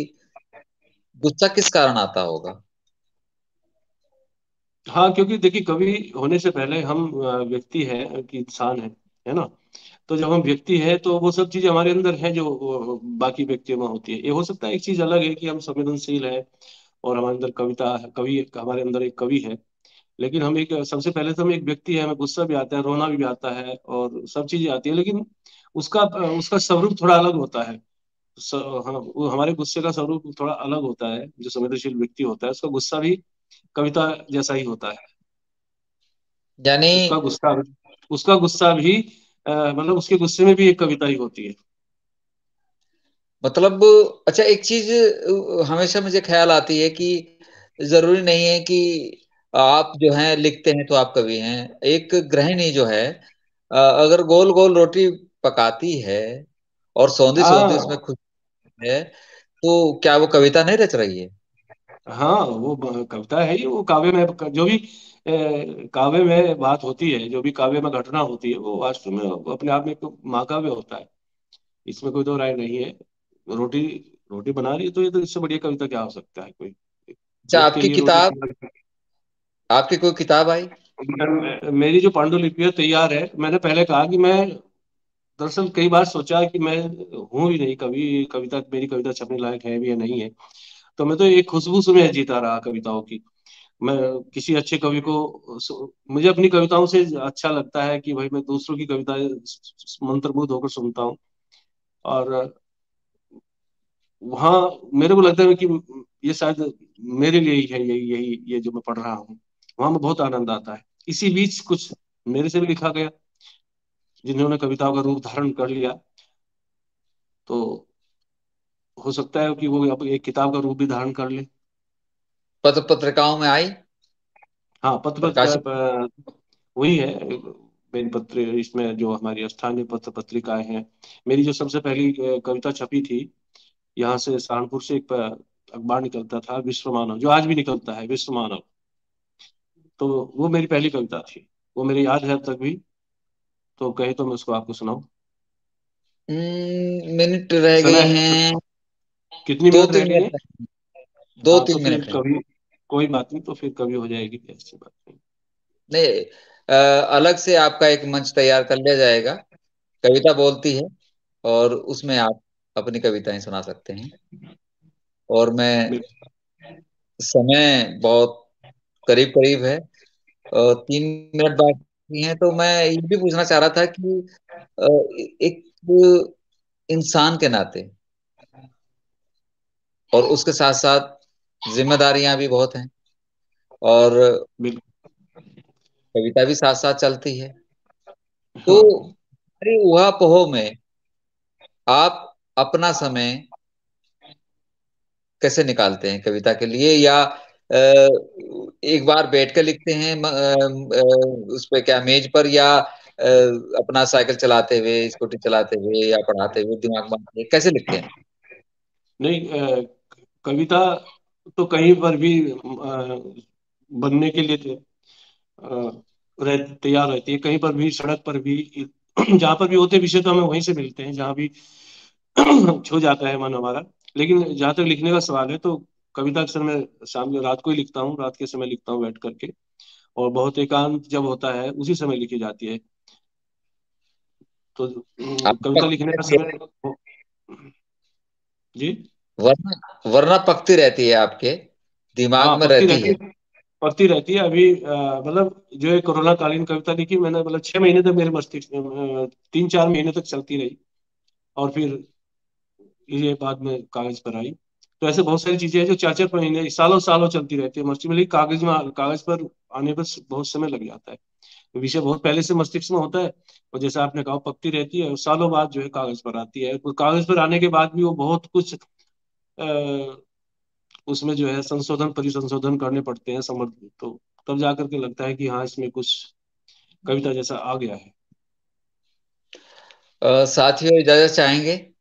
Speaker 1: गुस्सा किस कारण आता होगा?
Speaker 2: हाँ क्योंकि देखिए, कवि होने से पहले हम व्यक्ति है, कि इंसान है है ना? तो जब हम व्यक्ति है तो वो सब चीज़ें हमारे अंदर है जो बाकी व्यक्तियों में होती है। ये हो सकता है एक चीज़ अलग है कि हम संवेदनशील है और हमारे अंदर कविता कवि हमारे अंदर एक कवि है। लेकिन हम एक सबसे पहले तो हम एक व्यक्ति है हमें गुस्सा भी आता है रोना भी आता है और सब चीज़ें आती है लेकिन उसका उसका स्वरूप थोड़ा अलग होता है। स, हाँ, हमारे गुस्से का स्वरूप थोड़ा अलग होता है जो संवेदनशील व्यक्ति होता है उसका गुस्सा भी कविता जैसा ही होता है।
Speaker 1: यानी
Speaker 2: उसका गुस्सा उसका गुस्सा भी मतलब उसके गुस्से में भी एक कविता ही होती है।
Speaker 1: मतलब अच्छा एक चीज़ हमेशा मुझे ख्याल आती है कि ज़रूरी नहीं है कि आप जो हैं लिखते हैं तो आप कवि हैं। एक गृहिणी जो है अगर गोल गोल रोटी पकाती है और सौंधी सौंधी
Speaker 2: हाँ।
Speaker 1: उसमें खुश है तो क्या वो कविता नहीं रच रही है?
Speaker 2: हाँ वो कविता है ही वो काव्य में जो भी काव्य में बात होती है जो भी काव्य में घटना होती है वो वास्तव में अपने आप में एक महाकाव्य होता है। इसमें कोई दो राय नहीं है। रोटी रोटी बना रही है तो ये तो इससे बढ़िया कविता क्या हो सकता है? कोई
Speaker 1: अच्छा आपकी किताब आपकी कोई किताब आई?
Speaker 2: मेरी जो पांडुलिपि है तैयार है मैंने पहले कहा कि मैं दरअसल कई बार सोचा कि मैं हूँ ही नहीं कवि कविता मेरी कविता छपने लायक है भी या नहीं है। तो मैं तो एक खुशबू से जीता रहा कविताओं की। मैं किसी अच्छे कवि को मुझे अपनी कविताओं से अच्छा लगता है कि भाई मैं दूसरों की कविताएँ मंत्रमुग्ध होकर सुनता हूँ। और वहाँ मेरे को लगता है कि ये शायद मेरे लिए ही है यही यही ये जो मैं पढ़ रहा हूँ। वहाँ में बहुत आनंद आता है। इसी बीच कुछ मेरे से भी लिखा गया जिन्होंने कविताओं का रूप धारण कर लिया। तो हो सकता है कि वो अब एक किताब का रूप भी धारण कर ले।
Speaker 1: पत्र पत्रिकाओं में आई?
Speaker 2: हाँ पत्र
Speaker 1: प्रकाशित?
Speaker 2: पत्र वही है मेरी पत्र इसमें जो हमारी स्थानीय पत्र पत्रिकाएँ हैं। मेरी जो सबसे पहली कविता छपी थी यहाँ से सहारनपुर से एक अखबार निकलता था विश्व मानव जो आज भी निकलता है विश्व मानव तो वो मेरी पहली कविता थी। वो मेरी याद है अब तक भी। तो कहे तो मैं उसको आपको सुनाऊं।
Speaker 1: हम्म, मिनट रह गए
Speaker 2: हैं? कितनी
Speaker 1: दो
Speaker 2: मिनट रह गई
Speaker 1: दो
Speaker 2: हाँ तो
Speaker 1: तीन
Speaker 2: फिर
Speaker 1: मिनट
Speaker 2: कभी कोई बात नहीं तो फिर कभी हो जाएगी ऐसी बात नहीं।
Speaker 1: नहीं अ, अलग से आपका एक मंच तैयार कर लिया जाएगा। कविता बोलती है और उसमें आप अपनी कविताएँ सुना सकते हैं। और मैं समय बहुत करीब करीब है तीन मिनट बाकी हैं तो मैं ये भी पूछना चाह रहा था कि एक इंसान के नाते और उसके साथ साथ जिम्मेदारियाँ भी बहुत हैं और कविता भी साथ साथ चलती है। तो
Speaker 2: हाँ।
Speaker 1: अरे वह पोह में आप अपना समय कैसे निकालते हैं कविता के लिए? या एक बार बैठ कर लिखते हैं उस पे क्या मेज पर या अपना साइकिल चलाते हुए, स्कूटी चलाते हुए या पढ़ाते हुए दिमाग में कैसे लिखते हैं?
Speaker 2: नहीं कविता तो कहीं पर भी बनने के लिए तैयार रहती है। कहीं पर भी, सड़क पर भी, जहाँ पर भी होते विषय तो हमें वहीं से मिलते हैं। जहाँ भी छू जाता है मन हमारा। लेकिन जहाँ तक लिखने का सवाल है तो कविता अक्सर मैं शाम में रात को ही लिखता हूँ रात के समय लिखता हूँ बैठ करके। और बहुत एकांत जब होता है उसी समय लिखी जाती है। तो कविता
Speaker 1: पकती
Speaker 2: लिखने का समय
Speaker 1: है
Speaker 2: जी?
Speaker 1: वरना वरना पकती रहती है आपके
Speaker 2: हाँ
Speaker 1: दिमाग में रहती
Speaker 2: रहती
Speaker 1: है।
Speaker 2: है। पढ़ती रहती है। अभी मतलब जो है कोरोना कालीन कविता लिखी मैंने मतलब छह महीने तक मेरे मस्तिष्क में तीन चार महीने तक चलती रही। और फिर ये बाद में कागज़ पर आई। तो ऐसे बहुत सारी चीज़ें हैं जो चार चार महीने सालों सालों चलती रहती है। मस्तिष्क में लेकिन कागज़ में, कागज़ पर आने पर बहुत समय लग जाता है। विषय बहुत पहले से मस्तिष्क में होता है और जैसे आपने कहा पकती रहती है और सालों बाद जो है कागज़ पर आती है। कागज़ पर आने के बाद भी वो बहुत कुछ उसमें जो है संशोधन, परिसंशोधन करने पड़ते हैं समर्थ तो तब जाकर के लगता है कि हाँ इसमें कुछ कविता जैसा आ गया है।
Speaker 1: साथियों, इजाज़त चाहेंगे?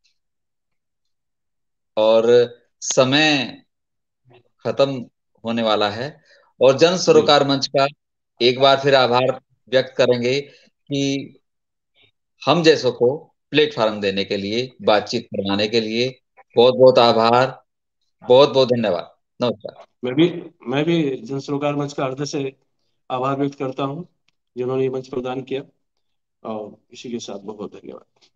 Speaker 1: और समय खत्म होने वाला है। और जन सरोकार मंच का एक बार फिर आभार व्यक्त करेंगे कि हम जैसों को प्लेटफॉर्म देने के लिए, बातचीत करवाने के लिए बहुत बहुत आभार बहुत बहुत धन्यवाद। नमस्कार।
Speaker 2: मैं भी मैं भी जन सरोकार मंच का हृदय से आभार व्यक्त करता हूँ, जिन्होंने ये मंच प्रदान किया, और इसी के साथ बहुत बहुत धन्यवाद।